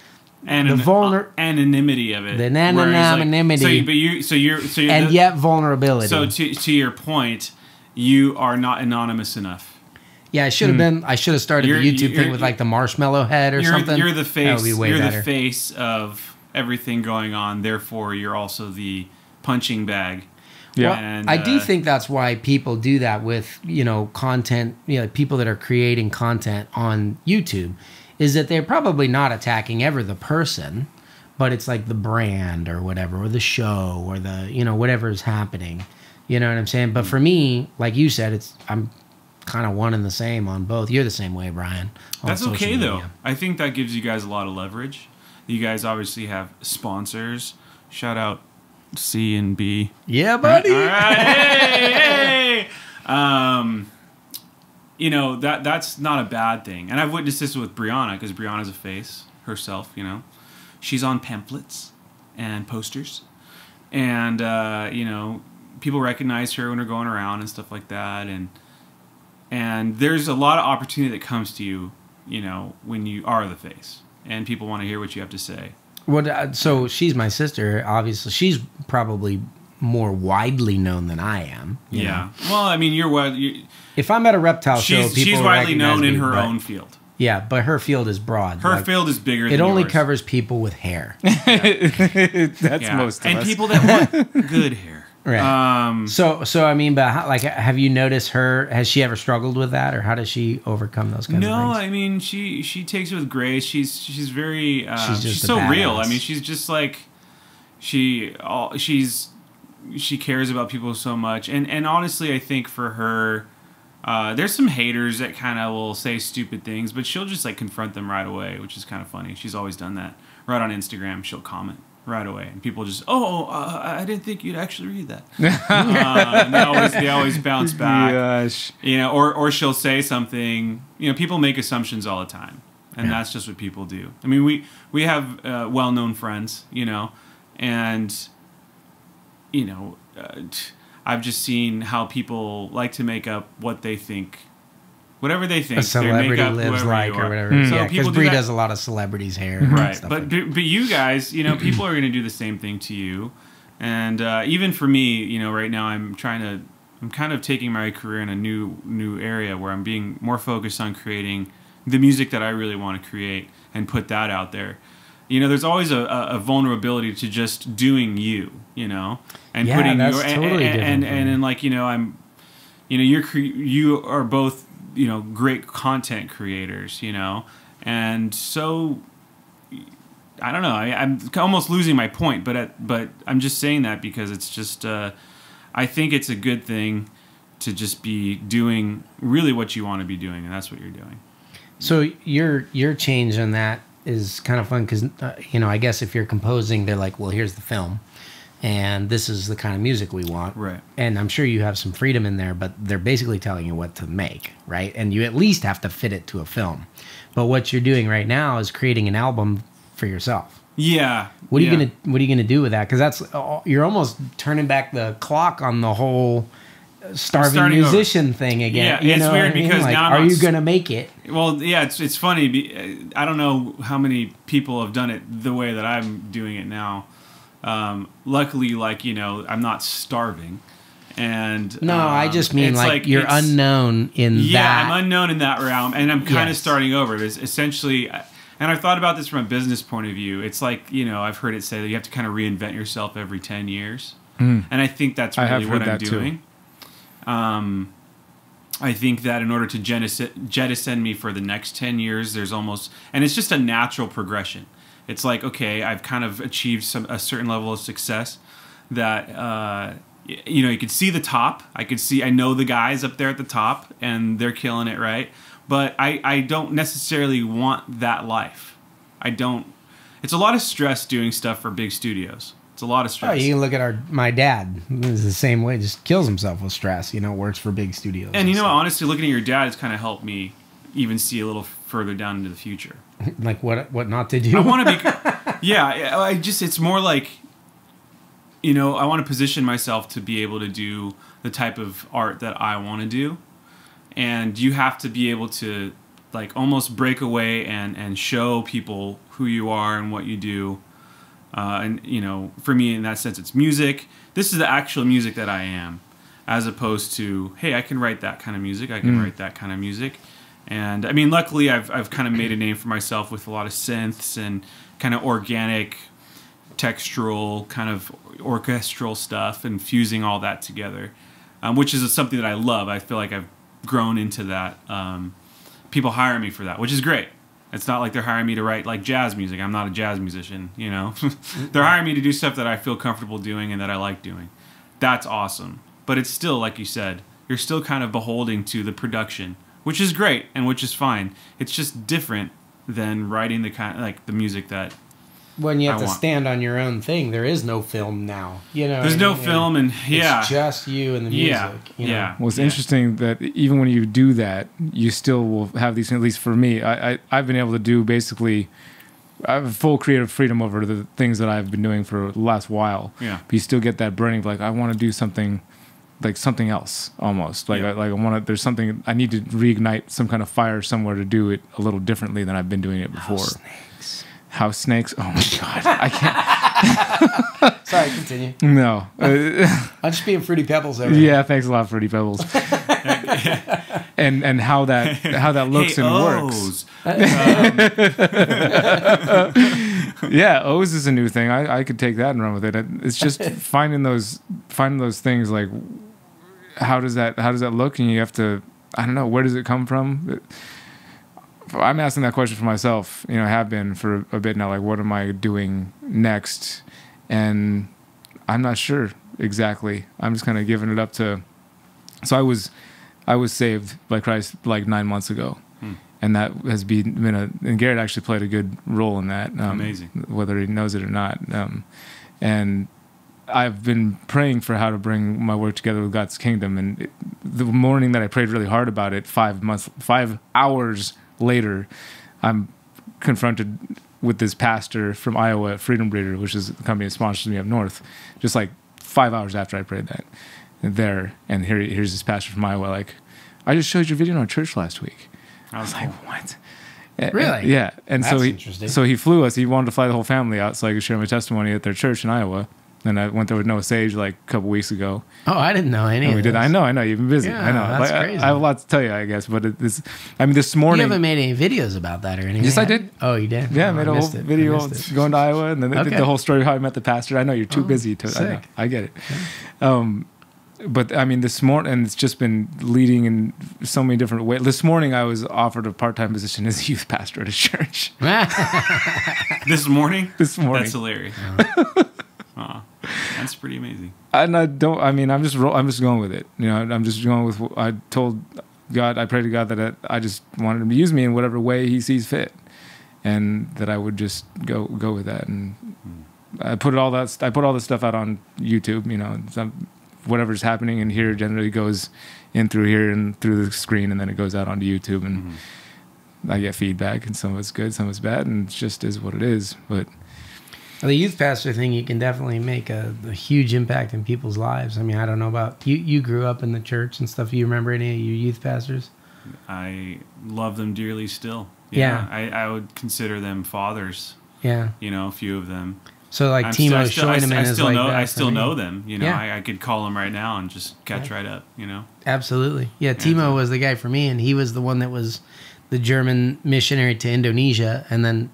and The vulner- anonymity of it. The Whereas, like- anonymity. so, you- but you, so you're, so you're and the- yet vulnerability. So to to your point, you are not anonymous enough. Yeah, I should have been. I should have started You're- the YouTube thing with like the marshmallow head or You're, something. you're the face. be way You're better. the face of everything going on. Therefore, you're also the punching bag. Yeah. Well, And, I do uh, think that's why people do that with you know content. You know, people that are creating content on YouTube, is that they're probably not attacking ever the person, but it's like the brand or whatever, or the show or the you know whatever is happening. You know what I'm saying? But for me, like you said, it's I'm kind of one and the same on both. You're the same way, Brian. That's okay though. I think that gives you guys a lot of leverage. You guys obviously have sponsors. Shout out C and B. Yeah, buddy. All right, hey, hey. Um, you know that that's not a bad thing, and I've witnessed this with Brianna because Brianna's a face herself. You know, she's on pamphlets and posters, and uh, you know people recognize her when they're going around and stuff like that, and and there's a lot of opportunity that comes to you, you know, when you are the face, and people want to hear what you have to say. What? Uh, so she's my sister. Obviously, she's probably more widely known than I am. you Yeah. know? Well, I mean, you're what you, If I'm at a reptile show, she's people she's widely known in me, her but- own field. Yeah, but her field is broad. Her Like, field is bigger. It than only yours. covers people with hair. That's Yeah. most of and us. people that want good hair. Right. Um, So, so I mean, but how, like, have you noticed her? Has she ever struggled with that, or how does she overcome those kinds no, of things? I mean she she takes it with grace. She's she's very uh, She's she's, just a so real. I mean, she's just like she all she's she cares about people so much. And and honestly, I think for her. Uh, there's some haters that kind of will say stupid things, but she'll just like confront them right away, which is kind of funny. She's always done that. Right on Instagram, she'll comment right away, and people just, "Oh, uh, I didn't think you'd actually read that." uh, they always they always bounce back Gosh. you know or or she'll say something you know people make assumptions all the time and that's just what people do i mean we we have uh, well-known friends you know and you know uh, i've just seen how people like to make up what they think whatever they think a celebrity lives like or whatever. So Yeah, because people do Bree that- does a lot of celebrities' hair, right but like but but you guys you know people are going to do the same thing to you. And uh, even for me you know right now i'm trying to i'm kind of taking my career in a new new area where i'm being more focused on creating the music that i really want to create and put that out there you know there's always a, a, vulnerability to just doing you you know and Yeah, putting that's your and, totally and, different and, and, and like you know i'm you know you're cre- you are both you know great content creators you know and so I don't know. I, I'm almost losing my point, but at, but I'm just saying that because it's just uh, I think it's a good thing to just be doing really what you want to be doing, and that's what you're doing. So your your change on that is kind of fun because uh, you know I guess if you're composing, they're like, well, here's the film, and this is the kind of music we want, Right. And I'm sure you have some freedom in there, but they're basically telling you what to make, right? And you at least have to fit it to a film. But what you're doing right now is creating an album for yourself. Yeah. What are yeah. you gonna What are you gonna do with that? Because that's uh, you're almost turning back the clock on the whole starving starting over. musician thing again. Yeah, you it's know weird what I mean? because Like, now I'm are not you gonna make it? Well, yeah, it's it's funny. uh, I don't know how many people have done it the way that I'm doing it now. Um, luckily, like you know, I'm not starving, and No, I um, just mean it's like, you're unknown in Yeah, that. I'm unknown in that realm, and I'm kind of starting over. It's essentially, and I've thought about this from a business point of view. It's like you know, I've heard it say that you have to kind of reinvent yourself every ten years, and I think that's I really have what heard I'm that too. Um, I think that in order to jettison, jettison me for the next 10 years, there's almost, and it's just a natural progression. It's like, okay, I've kind of achieved some a certain level of success that, uh, you know, you could see the top. I could see, I know the guys up there at the top and they're killing it, right? But I, I don't necessarily want that life. I don't, it's a lot of stress doing stuff for big studios. It's a lot of stress. Oh, stress. you can look at our my dad. He's the same way. Just kills himself with stress. You know, works for big studios. And you know, stuff. honestly, looking at your dad has kind of helped me even see a little further down into the future. like what what not to do. I want to be, yeah. I just it's more like, you know, I want to position myself to be able to do the type of art that I want to do, and you have to be able to like almost break away and and show people who you are and what you do. Uh, and you know, for me, in that sense, it's music. This is the actual music that I am, as opposed to, hey, I can write that kind of music. I can write that kind of music. And I mean, luckily, I've I've kind of made a name for myself with a lot of synths and kind of organic, textural, kind of orchestral stuff, and fusing all that together, um, which is something that I love. I feel like I've grown into that. Um, people hire me for that, which is great. It's not like they're hiring me to write like jazz music. I'm not a jazz musician, you know. Mm-hmm. they're hiring me to do stuff that I feel comfortable doing and that I like doing. That's awesome. But it's still like you said, you're still kind of beholding to the production, which is great and which is fine. It's just different than writing the kind like the music that when you have I to want. stand on your own thing, there is no film now. You know, there's no mean? film and yeah. It's just you and the music. yeah. you know? yeah. Well, it's yeah. interesting that even when you do that, you still will have these. At least for me, I, I I've been able to do basically. I have full creative freedom over the things that I've been doing for the last while. Yeah. But you still get that burning of like I want to do something, like something else almost. Like Yeah. I, like I want to. There's something I need to reignite some kind of fire somewhere to do it a little differently than I've been doing it oh, before. Snakes. House snakes. Oh my god, I can't. Sorry, continue. No. I'm just being fruity pebbles over here. yeah, thanks a lot, Fruity Pebbles. and and how that how that looks hey, and O's. works. Um. Yeah, O's is a new thing. I, I could take that and run with it. It's just finding those finding those things like how does that how does that look and you have to I don't know where does it come from. I'm asking that question for myself. You know, I have been for a bit now. Like, what am I doing next? And I'm not sure exactly. I'm just kind of giving it up to. So I was, I was saved by Christ like nine months ago, and that has been been a. And Garrett actually played a good role in that. Um, Amazing. Whether he knows it or not, um, and I've been praying for how to bring my work together with God's kingdom. And it, the morning that I prayed really hard about it, five months, five hours later, I'm confronted with this pastor from Iowa, Freedom Breeder, which is the company that sponsors me up north. Just like five hours after I prayed that, there, and here, here's this pastor from Iowa. Like, I just showed your video in our church last week. I was like, what? Really? and- yeah. And so he, so he flew us. He wanted to fly the whole family out so I could share my testimony at their church in Iowa. And I went there with Noah Sage like a couple weeks ago. Oh, I didn't know any. And of we did. this. I know. I know. You've been busy. Yeah, I know. that's Like, crazy. I, have a lot to tell you, I guess. But it, this, I mean, this morning. You haven't made any videos about that or anything. Yes, I did. Oh, you did. yeah, I Oh, made a whole it. Video going to Iowa, and then Okay. the whole story of how I met the pastor. I know you're too Oh, busy to. I, know. I get it. Um, but I mean, this morning, and it's just been leading in so many different ways. This morning, I was offered a part-time position as a youth pastor at a church. this morning. This morning. That's hilarious. Aw, that's pretty amazing. and I don't. I mean, I'm just. ro- I'm just going with it. You know, I'm just going with. what I told God. I pray to God that I, I just wanted Him to use me in whatever way He sees fit, and that I would just go go with that. And hmm. I put all that. I put all this stuff out on YouTube. You know, some, whatever's happening in here generally goes in through here and through the screen, and then it goes out onto YouTube, and mm-hmm. I get feedback, and some of it's good, some of it's bad, and it just is what it is. But the youth pastor thing, you can definitely make a, a huge impact in people's lives. I mean, I don't know about you. You grew up in the church and stuff. You remember any of your youth pastors? I love them dearly still. Yeah. I, I would consider them fathers. Yeah. You know, a few of them. So like I'm Timo still, I still, I, I still like know. I still know them. You know, Yeah. I, I could call them right now and just catch right up. You know. Absolutely. Yeah, Yeah, Timo uh, was the guy for me, and he was the one that was the German missionary to Indonesia. And then,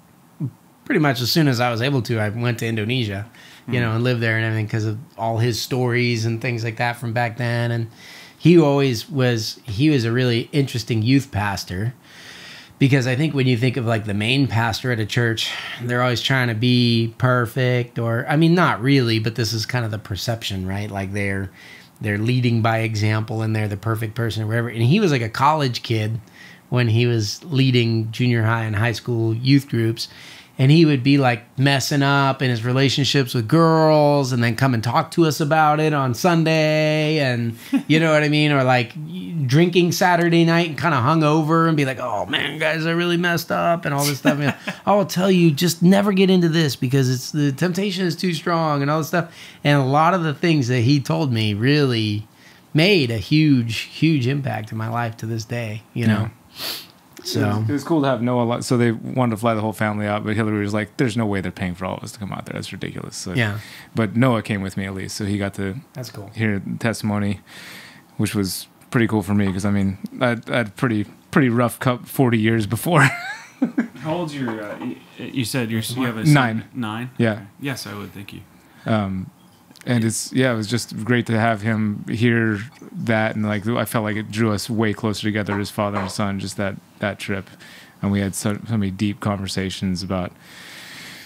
pretty much as soon as I was able to, I went to Indonesia, you hmm. know, and lived there and everything because of all his stories and things like that from back then. And he always was, he was a really interesting youth pastor because I think when you think of like the main pastor at a church, they're always trying to be perfect or I mean not really, but this is kind of the perception, right? Like they're they're leading by example and they're the perfect person or whatever. And he was like a college kid when he was leading junior high and high school youth groups. And he would be like messing up in his relationships with girls and then come and talk to us about it on Sunday. And you know what I mean? Or like drinking Saturday night and kind of hung over and be like, oh man, guys, I really messed up and all this stuff. And I will tell you, just never get into this because it's the temptation is too strong and all this stuff. And a lot of the things that he told me really made a huge, huge impact in my life to this day, you know? So. it was, it was cool to have Noah. So they wanted to fly the whole family out, but Hillary was like, "There's no way they're paying for all of us to come out there. That's ridiculous." So, Yeah. But Noah came with me at least, so he got to That's cool. hear the testimony, which was pretty cool for me because I mean, I, I had pretty pretty rough cup forty years before. How old's your? Uh, you said you're, you have a Nine. Nine. Yeah. Okay. Yes, I would. Thank you. um, and it's yeah, it was just great to have him hear that, and like I felt like it drew us way closer together as father and son. Just that that trip, and we had so, so many deep conversations about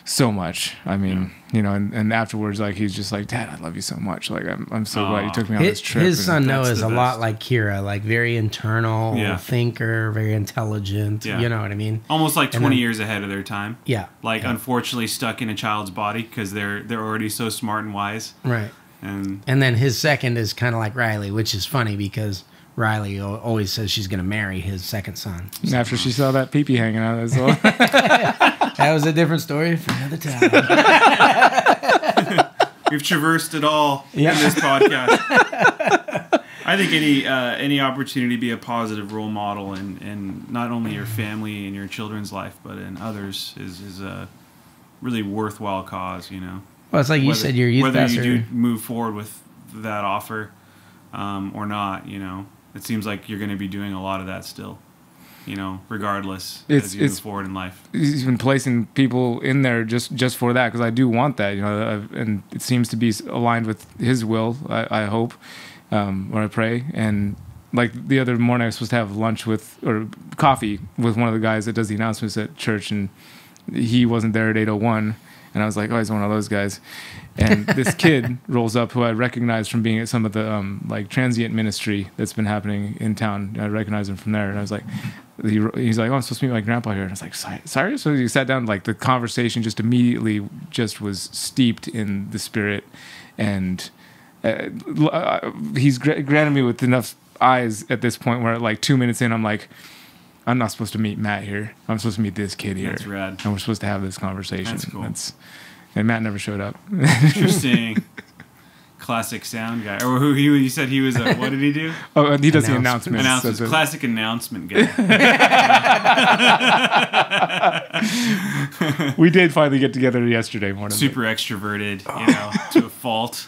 so much. I mean, you know, and, and afterwards, like he's just like, "Dad, I love you so much. Like I'm I'm so glad you took me on His, this trip." his son that's Noah is the a lot like Kira, like very internal Yeah. thinker, very intelligent. Yeah. You know what I mean? Almost like 20 then- years ahead of their time. Yeah. Like Yeah. unfortunately stuck in a child's body because they're they're already so smart and wise. Right. And And then his second is kind of like Riley, which is funny because Riley always says she's going to marry his second son. after she saw that pee pee hanging out as well. That was a different story for another time. we've traversed it all Yeah. in this podcast. I think any uh, any opportunity to be a positive role model in, in not only your family and your children's life, but in others is is a really worthwhile cause. You know. Well, it's like you said, your youth whether pastor. you do move forward with that offer um, or not. You know, it seems like you're going to be doing a lot of that still. You know, regardless It's- as you it's- move forward in life. he's been placing people in there just just for that because I do want that, you know, I've, and it seems to be aligned with his will. I, I hope, um, or I pray. And like the other morning, I was supposed to have lunch with or coffee with one of the guys that does the announcements at church, and he wasn't there at eight oh one. And I was like, oh, he's one of those guys. And this kid rolls up who I recognize from being at some of the um, like transient ministry that's been happening in town. I recognize him from there. And I was like, he, he's like, oh, I'm supposed to meet my grandpa here. And I was like, sorry. So he sat down, like the conversation just immediately just was steeped in the spirit. And uh, uh, he's gra- granted me with enough eyes at this point where like two minutes in, I'm like, I'm not supposed to meet Matt here. I'm supposed to meet this kid here. That's rad. And we're supposed to have this conversation. That's cool. And Matt never showed up. Interesting. Classic sound guy. Or who he, you said he was a, what did he do? oh, and he does the Announcements. announcements. Announcements. That's it. Classic announcement guy. we did finally get together yesterday morning. Super extroverted, you oh. know, to a fault.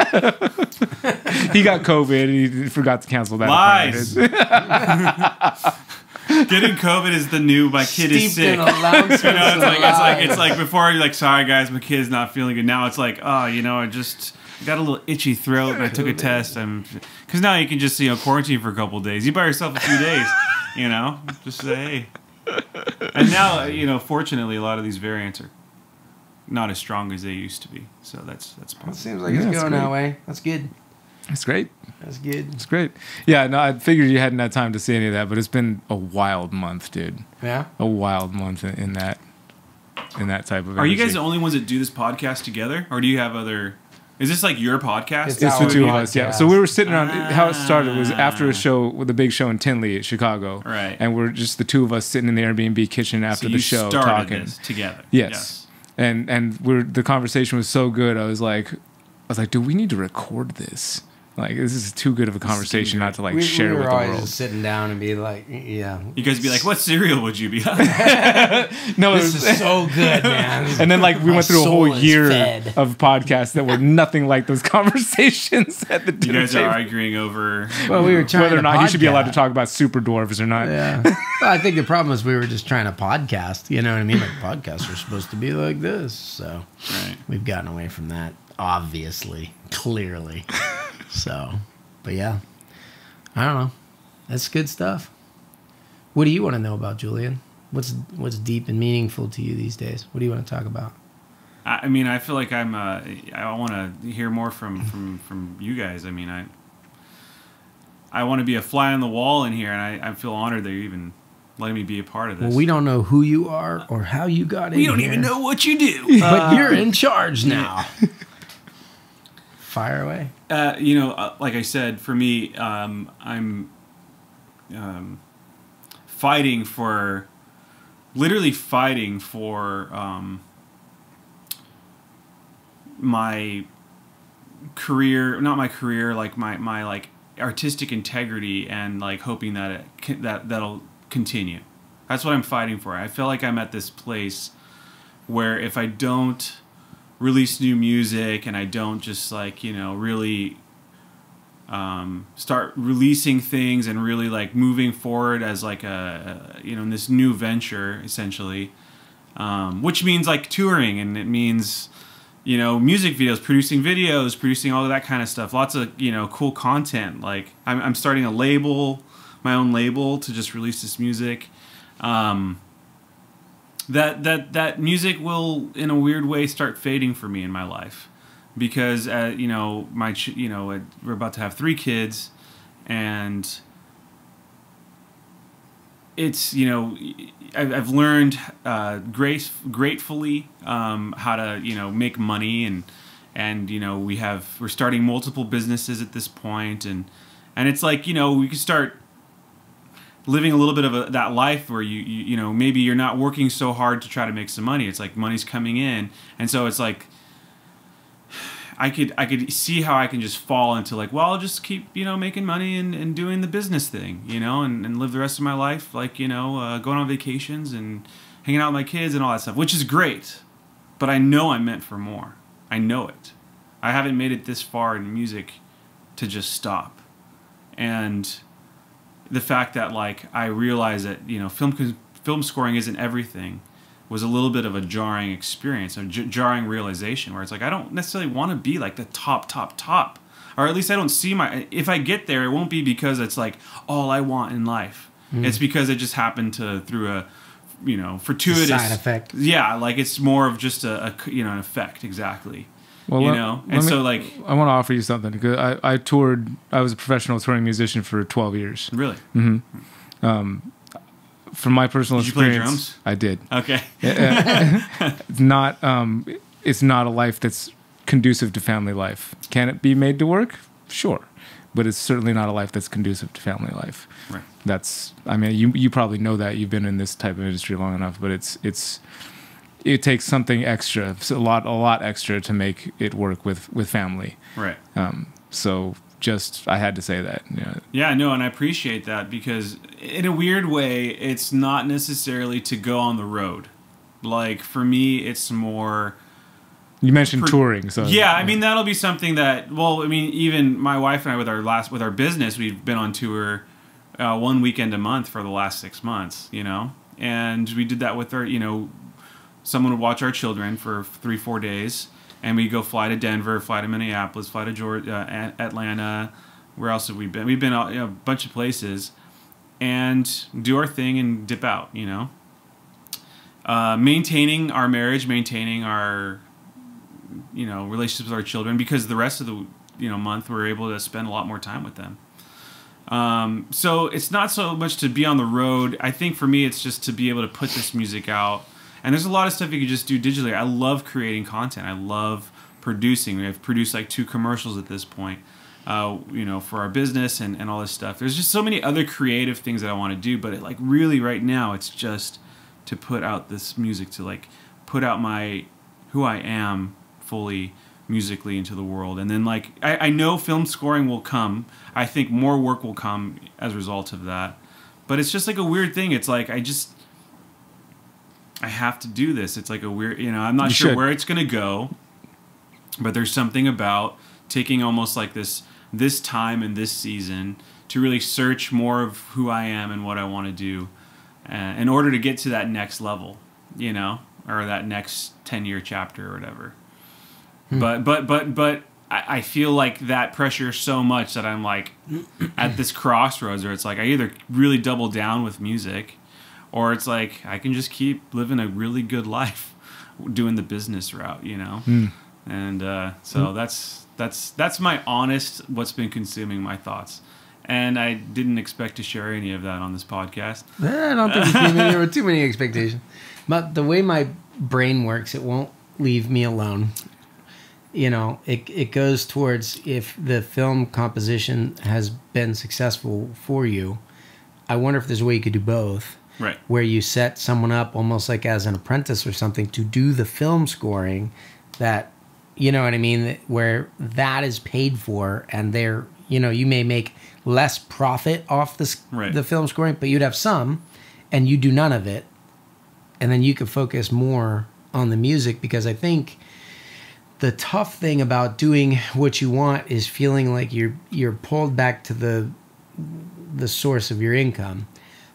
He got COVID. and He forgot to cancel that. Lies. Appointment. Getting COVID is the new my kid is sick. in allowances You know, it's like it's like it's like before you're like, sorry guys, my kid's not feeling good. Now it's like, oh, you know, I just got a little itchy throat and I took a test. I'm because now you can just you know quarantine for a couple days. You buy yourself a few days, you know, just say. Hey. And now you know, fortunately, a lot of these variants are not as strong as they used to be. So that's that's It positive. seems like Yeah, it's that's going that great. way. That's good. It's great. That's good. It's great. Yeah, no, I figured you hadn't had time to see any of that, but it's been a wild month, dude. Yeah. A wild month in, in that in that type of. Are you guys the only ones that do this podcast together, or do you have other? Is this like your podcast? It's It's the our two of us, yeah. So we were sitting around. How it started was after Ah. a show with a big show in Tinley, Chicago, Right. And we're just the two of us sitting in the Airbnb kitchen after so the you show started talking. this together. Yes. And and we're the conversation was so good. I was like, I was like, do we need to record this? Like, this is too good of a conversation not to like we, share we were with the always world. just sitting down and be like, yeah. You guys be like, what cereal would you be on? no, This was- is so good, man. and then like we My went through a whole year fed. of podcasts that were nothing like those conversations at the you dinner guys are arguing over. Well, we were trying Whether or to not he should be allowed to talk about super dwarves or not. Yeah. well, I think the problem is we were just trying to podcast. You know what I mean? Like podcasts are supposed to be like this. So Right. we've gotten away from that, obviously, clearly. So, but yeah, I don't know. That's good stuff. What do you want to know about Julian? What's what's deep and meaningful to you these days? What do you want to talk about? I, I mean, I feel like I'm. Uh, I want to hear more from from from you guys. I mean, I. I want to be a fly on the wall in here, and I, I feel honored that you're even letting me be a part of this. Well, we don't know who you are or how you got in. We don't here, even know what you do. but you're in charge now. Fire away. Uh, you know, uh, like I said, for me, um, I'm um, fighting for, literally fighting for um, my career, not my career, like my my like artistic integrity, and like hoping that it can, that that'll continue. That's what I'm fighting for. I feel like I'm at this place where if I don't release new music and I don't just like you know really um, start releasing things and really like moving forward as like a, you know in this new venture essentially, um, which means like touring and it means you know music videos, producing videos, producing all of that kind of stuff. Lots of you know cool content. Like I'm, I'm starting a label, my own label to just release this music. Um, that that that music will in a weird way start fading for me in my life. Because uh, you know my you know we're about to have three kids and it's you know I've, I've learned uh, grace gratefully um, how to you know make money and and you know we have we're starting multiple businesses at this point and and it's like you know we can start living a little bit of a, that life where you, you you know maybe you're not working so hard to try to make some money it's like money's coming in and so it's like I could I could see how I can just fall into like well I'll just keep you know making money and, and doing the business thing you know and, and live the rest of my life like you know uh, going on vacations and hanging out with my kids and all that stuff which is great but I know I'm meant for more I know it. I haven't made it this far in music to just stop. And the fact that like I realized that you know film film scoring isn't everything was a little bit of a jarring experience, a j- jarring realization where it's like I don't necessarily want to be like the top, top, top, or at least I don't see my. If I get there, it won't be because it's like all I want in life. Hmm. It's because it just happened to through a, you know, fortuitous side effect. Yeah, like it's more of just a, a you know an effect exactly. Well, you let- know, and me- so like I want to offer you something because I, I toured. I was a professional touring musician for 12 years. really, From my personal Did you play experience, drums? I did. okay, It's not. Um, it's not a life that's conducive to family life. Can it be made to work? Sure, but it's certainly not a life that's conducive to family life. right, That's. I mean, you you probably know that you've been in this type of industry long enough, but it's it's. It takes something extra, a lot a lot extra to make it work with with family. right. Um, so just I had to say that. Yeah. Yeah, no, and I appreciate that because in a weird way, it's not necessarily to go on the road. Like for me, it's more. You mentioned Per- touring, so Yeah, I mean that'll be something that. Well, I mean, even my wife and I with our last with our business, we've been on tour uh, one weekend a month for the last six months. You know, and we did that with our. You know, someone would watch our children for three, four days, and we go fly to Denver, fly to Minneapolis, fly to Georgia, uh, Atlanta. Where else have we been? We've been a bunch of places, and do our thing and dip out. You know, uh, maintaining our marriage, maintaining our you know relationships with our children because the rest of the you know month we're able to spend a lot more time with them um, so it's not so much to be on the road i think for me it's just to be able to put this music out and there's a lot of stuff you can just do digitally. I love creating content. I love producing. We've produced like two commercials at this point uh, you know for our business and, and all this stuff. There's just so many other creative things that i want to do but it, like really right now it's just to put out this music to like put out my who i am fully musically into the world. And then like I, I know film scoring will come. I think more work will come as a result of that. But it's just like a weird thing. It's like i just i have to do this. It's like a weird you know i'm not You sure should. where it's going to go but there's something about taking almost like this this time and this season to really search more of who i am and what i want to do uh, in order to get to that next level you know or that next 10 year chapter or whatever. But but but but I, I feel like that pressure so much that i'm like at this crossroads where it's like i either really double down with music or it's like i can just keep living a really good life doing the business route you know and uh, so that's that's that's my honest what's been consuming my thoughts and i didn't expect to share any of that on this podcast I don't think there's too many, there were too many expectations. But the way my brain works, it won't leave me alone. You know, it it goes towards if the film composition has been successful for you. I wonder if there's a way you could do both, right where you set someone up almost like as an apprentice or something to do the film scoring. That you know what I mean, where that is paid for, and they're you know you may make less profit off the Right. the film scoring, but you'd have some, and you do none of it, and then you could focus more on the music because I think the tough thing about doing what you want is feeling like you're you're pulled back to the the source of your income.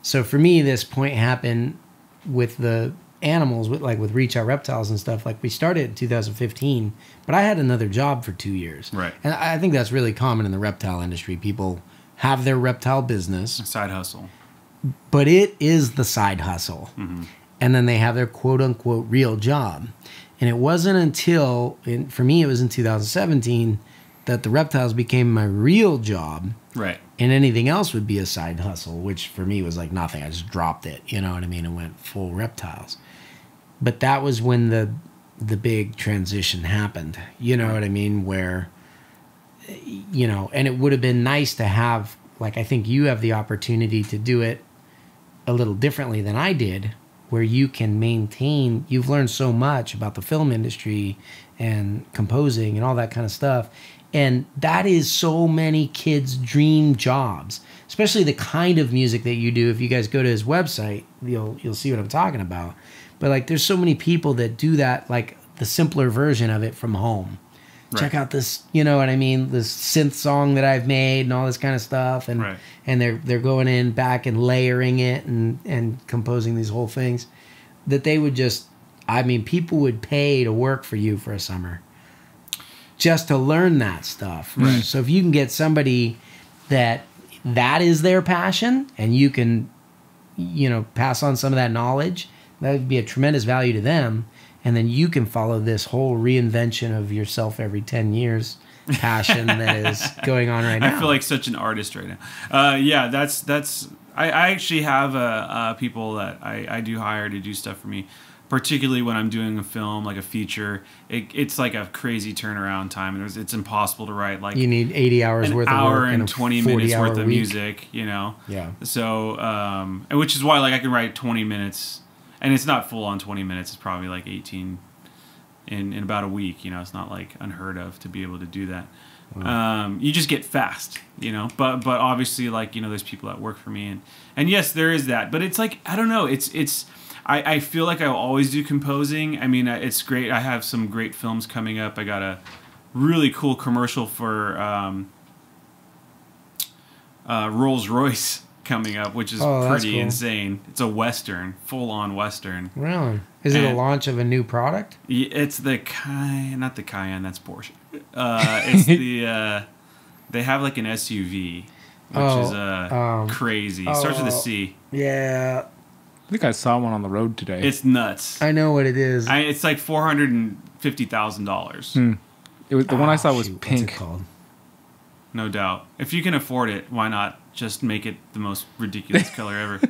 So for me, this point happened with the animals, with like with Reach Out Reptiles and stuff. Like we started in 2015, but I had another job for two years. Right. And I think that's really common in the reptile industry. People have their reptile business, side hustle but it is the side hustle. Mm-hmm. And then they have their quote unquote real job. And it wasn't until, in, for me, it was in 2017 that the reptiles became my real job right and anything else would be a side hustle, which for me was like nothing. I just dropped it, you know what I mean, and went full reptiles. But that was when the the big transition happened. You know what I mean? Where you know, and it would have been nice to have like I think you have the opportunity to do it a little differently than I did, where you can maintain you've learned so much about the film industry and composing and all that kind of stuff. And that is so many kids' dream jobs, especially the kind of music that you do. If you guys go to his website, you'll you'll see what I'm talking about. But like there's so many people that do that like the simpler version of it from home. Check out this, you know what I mean, this synth song that I've made and all this kind of stuff, and Right. and they're they're going in back and layering it and and composing these whole things. That they would just, I mean, people would pay to work for you for a summer, just to learn that stuff. Right. So if you can get somebody that that is their passion, and you can you know pass on some of that knowledge that would be a tremendous value to them and then you can follow this whole reinvention of yourself every 10 years passion that is going on right now I feel like such an artist right now. Uh, yeah, that's that's. I, I actually have uh, uh, people that I, I do hire to do stuff for me, particularly when I'm doing a film like a feature. It, it's like a crazy turnaround time, and there's, it's impossible to write like you need 80 hours an worth of hour work in and 20 minutes worth of week. music. You know. yeah So, um, and which is why like I can write 20 minutes, and it's not full on 20 minutes. It's probably like 18 in in about a week. You know, it's not like unheard of to be able to do that. Um, you just get fast, you know. But but obviously, like you know, there's people that work for me, and and yes, there is that. But it's like I don't know. It's it's. I, I feel like I will always do composing. I mean, uh, it's great. I have some great films coming up. I got a really cool commercial for um, uh, Rolls Royce coming up, which is Oh, pretty cool. insane. It's a western, full on western. really is it a launch of a new product It's the Cayenne, not the Cayenne. That's Porsche. Uh, it's the uh, they have like an SUV, which Oh, is uh, um, crazy. It starts with a oh. Yeah I think I saw one on the road today. It's nuts. i know what it is I, it's like four hundred and fifty thousand dollars, Hmm. it was the one I saw Ah, was shoot, what's it pink. called no doubt. If you can afford it, why not just make it the most ridiculous color ever?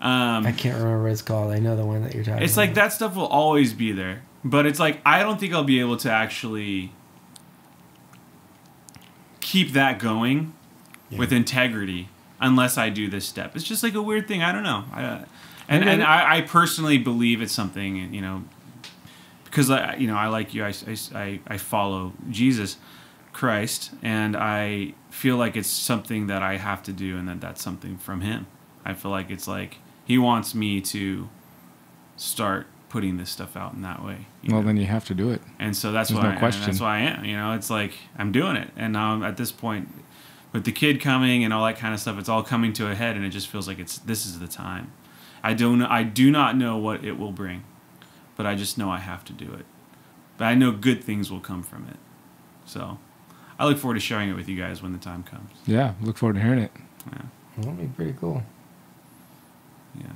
Um, i can't remember what it's called i know the one that you're talking It's about like that stuff will always be there, but it's like I don't think I'll be able to actually keep that going Yeah. with integrity unless I do this step. It's just like a weird thing. I don't know. I, and and I, I personally believe it's something you know because I you know I like you I, I, I follow Jesus Christ and I feel like it's something that I have to do and that that's something from him. I feel like it's like he wants me to start putting this stuff out in that way. Well, know? then you have to do it. and so that's there's why no I, question. that's why I am. You know, it's like I'm doing it, and now I'm at this point with the kid coming and all that kind of stuff. It's all coming to a head, and it just feels like it's this is the time. I don't. I do not know what it will bring, but I just know I have to do it. But I know good things will come from it. So I look forward to sharing it with you guys when the time comes. Yeah, look forward to hearing it. Yeah, That'll be pretty cool yeah.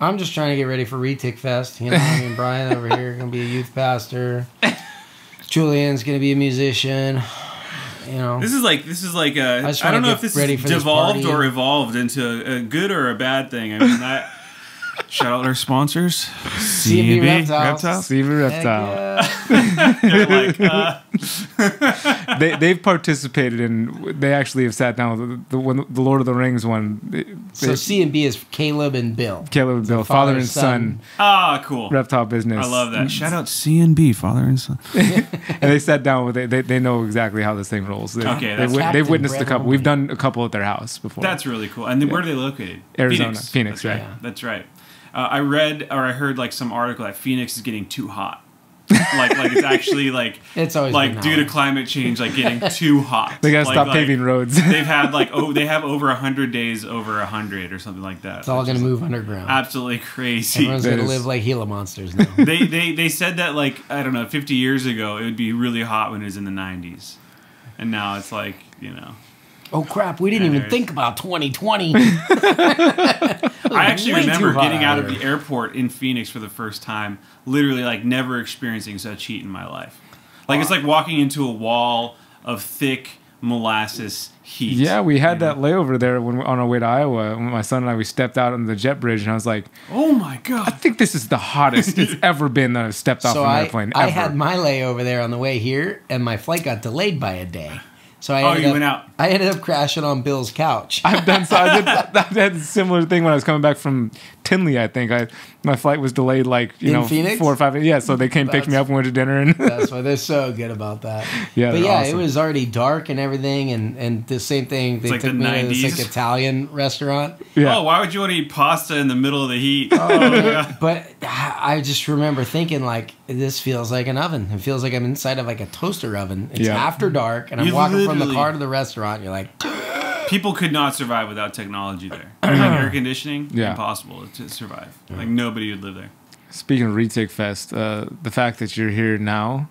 I'm just trying to get ready for Retic Fest. You know, I mean, Brian over here gonna be a youth pastor. Julian's gonna be a musician. You know, This is like this is like uh, a. just I don't know if this is devolved or evolved into a good or a bad thing. I mean, that. Shout out our sponsors, C&B Reptiles. Seaver Heck Reptile. yeah. They're like, uh, they they've participated in. They actually have sat down with the, the when the Lord of the Rings one. They, So they- C and B is Caleb and Bill. Caleb and Bill, father, and son, ah, cool. reptile business. I love that. Shout out C and B, father and son. and they sat down with it. They, they know exactly how this thing rolls. They, Okay, they, that's- they've Captain witnessed a couple. Only. We've done a couple at their house before. That's really cool. And then where are they located? Arizona. Phoenix, That's right. Yeah. That's right. Uh, I read or I heard like some article that Phoenix is getting too hot. like like it's actually like It's always like due to climate change like getting too hot. They gotta Like- stop like, paving roads. they've had like oh they have over a hundred days over a hundred or something like that. It's all gonna is move underground. absolutely crazy. Everyone's That gonna is- live like Gila monsters now. they, they they said that like I don't know 50 years ago it would be really hot when it was in the 90s, and now it's like you know. oh crap! We didn't even think about 2020. I actually way remember hot getting out out of the airport in Phoenix for the first time, literally like never experiencing such heat in my life. Like it's like walking into a wall of thick molasses heat. Yeah, we had you know? that layover there when we on our way to Iowa. When my son and I we stepped out on the jet bridge, and I was like, Oh my god! I think this is the hottest it's ever been that I've stepped off so an I, airplane. I ever. had my layover there on the way here, and my flight got delayed by a day. So I Oh, ended you up, went out. I ended up crashing on Bill's couch. I've done so. I did. I had a similar thing when I was coming back from Tinley. I think I my flight was delayed like you In know Phoenix? four or five. Yeah, so they came pick me up and went to dinner and That's why they're so good about that. Yeah, but yeah, awesome. it was already dark and everything, and and the same thing. They like took the me to this like Italian restaurant. yeah. Oh, why would you want to eat pasta in the middle of the heat? Oh, oh But I just remember thinking like this feels like an oven. It feels like I'm inside of like a toaster oven. It's Yeah. after dark, and I'm You walking from the car to the restaurant. And you're like, People could not survive without technology there. like air conditioning, Yeah. impossible to survive. Like nobody would live there. Speaking of Retic Fest, uh, the fact that you're here now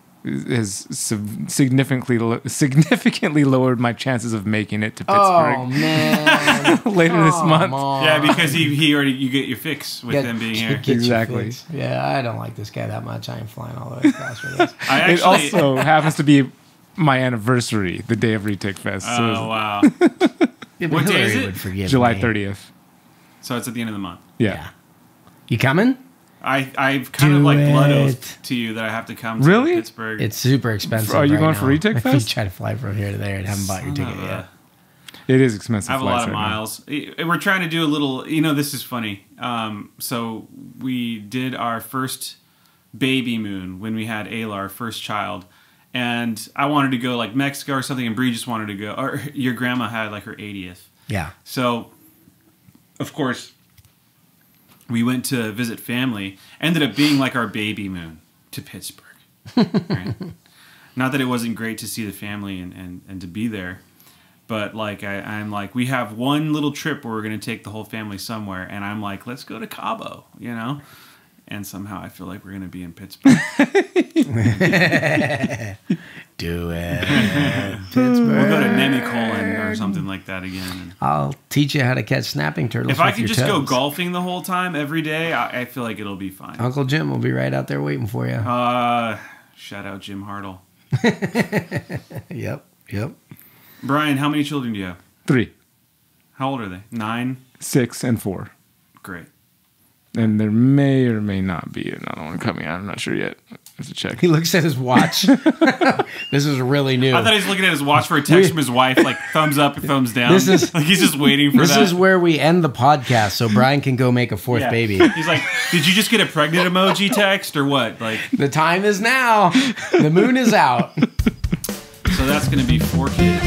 has significantly lo- significantly lowered my chances of making it to Pittsburgh. oh man, later this month. on. Yeah, because he, he already you get your fix with Get- him being here. Exactly. Yeah, I don't like this guy that much. I ain't flying all the way across for this. I it also happens to be my anniversary, the day of Retic Fest, oh it's wow! Yeah, but What day is it? would forgive July me. 30th. So it's at the end of the month. Yeah. Yeah. You coming? I I've kind of like blood it. oath to you that I have to come to Really? Pittsburgh. It's super expensive. Are you right going for now. Retic If you Fest? try to fly from here to there and haven't bought your ticket yet. It is expensive. I have a lot of right now. miles. Eh, We're trying to do a little. You know, this is funny. Um, so we did our first baby moon when we had Ayla, our first child, and I wanted to go like Mexico or something, and Bree just wanted to go. Or your grandma had like her 80th. Yeah. So, of course, we went to visit family. Ended up being like our baby moon to Pittsburgh. right? Not that it wasn't great to see the family and, and, and to be there, but like I, I'm like, we have one little trip where we're going to take the whole family somewhere, and I'm like, let's go to Cabo, you know? And somehow I feel like we're going to be in Pittsburgh. Do it. Pittsburgh. We'll go to Nemacolin or something like that again. I'll teach you how to catch snapping turtles. if I with can your just go golfing the whole time every day, I, I feel like it'll be fine. Uncle Jim will be right out there waiting for you. Uh, shout out Jim Hartle. Yep. Yep. Brian, how many children do you have? Three, How old are they? Nine? six, and four. Great. And there may or may not be another one coming out. I'm not sure yet. I have to check. He looks at his watch. this is really new. I thought he was looking at his watch for a text from his wife, like thumbs up, thumbs down. This is- like he's just waiting for this that. is where we end the podcast so Brian can go make a fourth Yeah. baby. He's like, did you just get a pregnant emoji text or what? Like, The time is now. The moon is out. so that's gonna be four kids.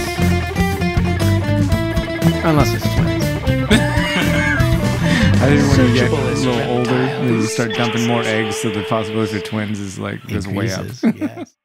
Unless it's twins. I think when you get a Searchable as little older, reptiles. you start dumping more eggs, so the possibility for twins is like goes way up. Yes.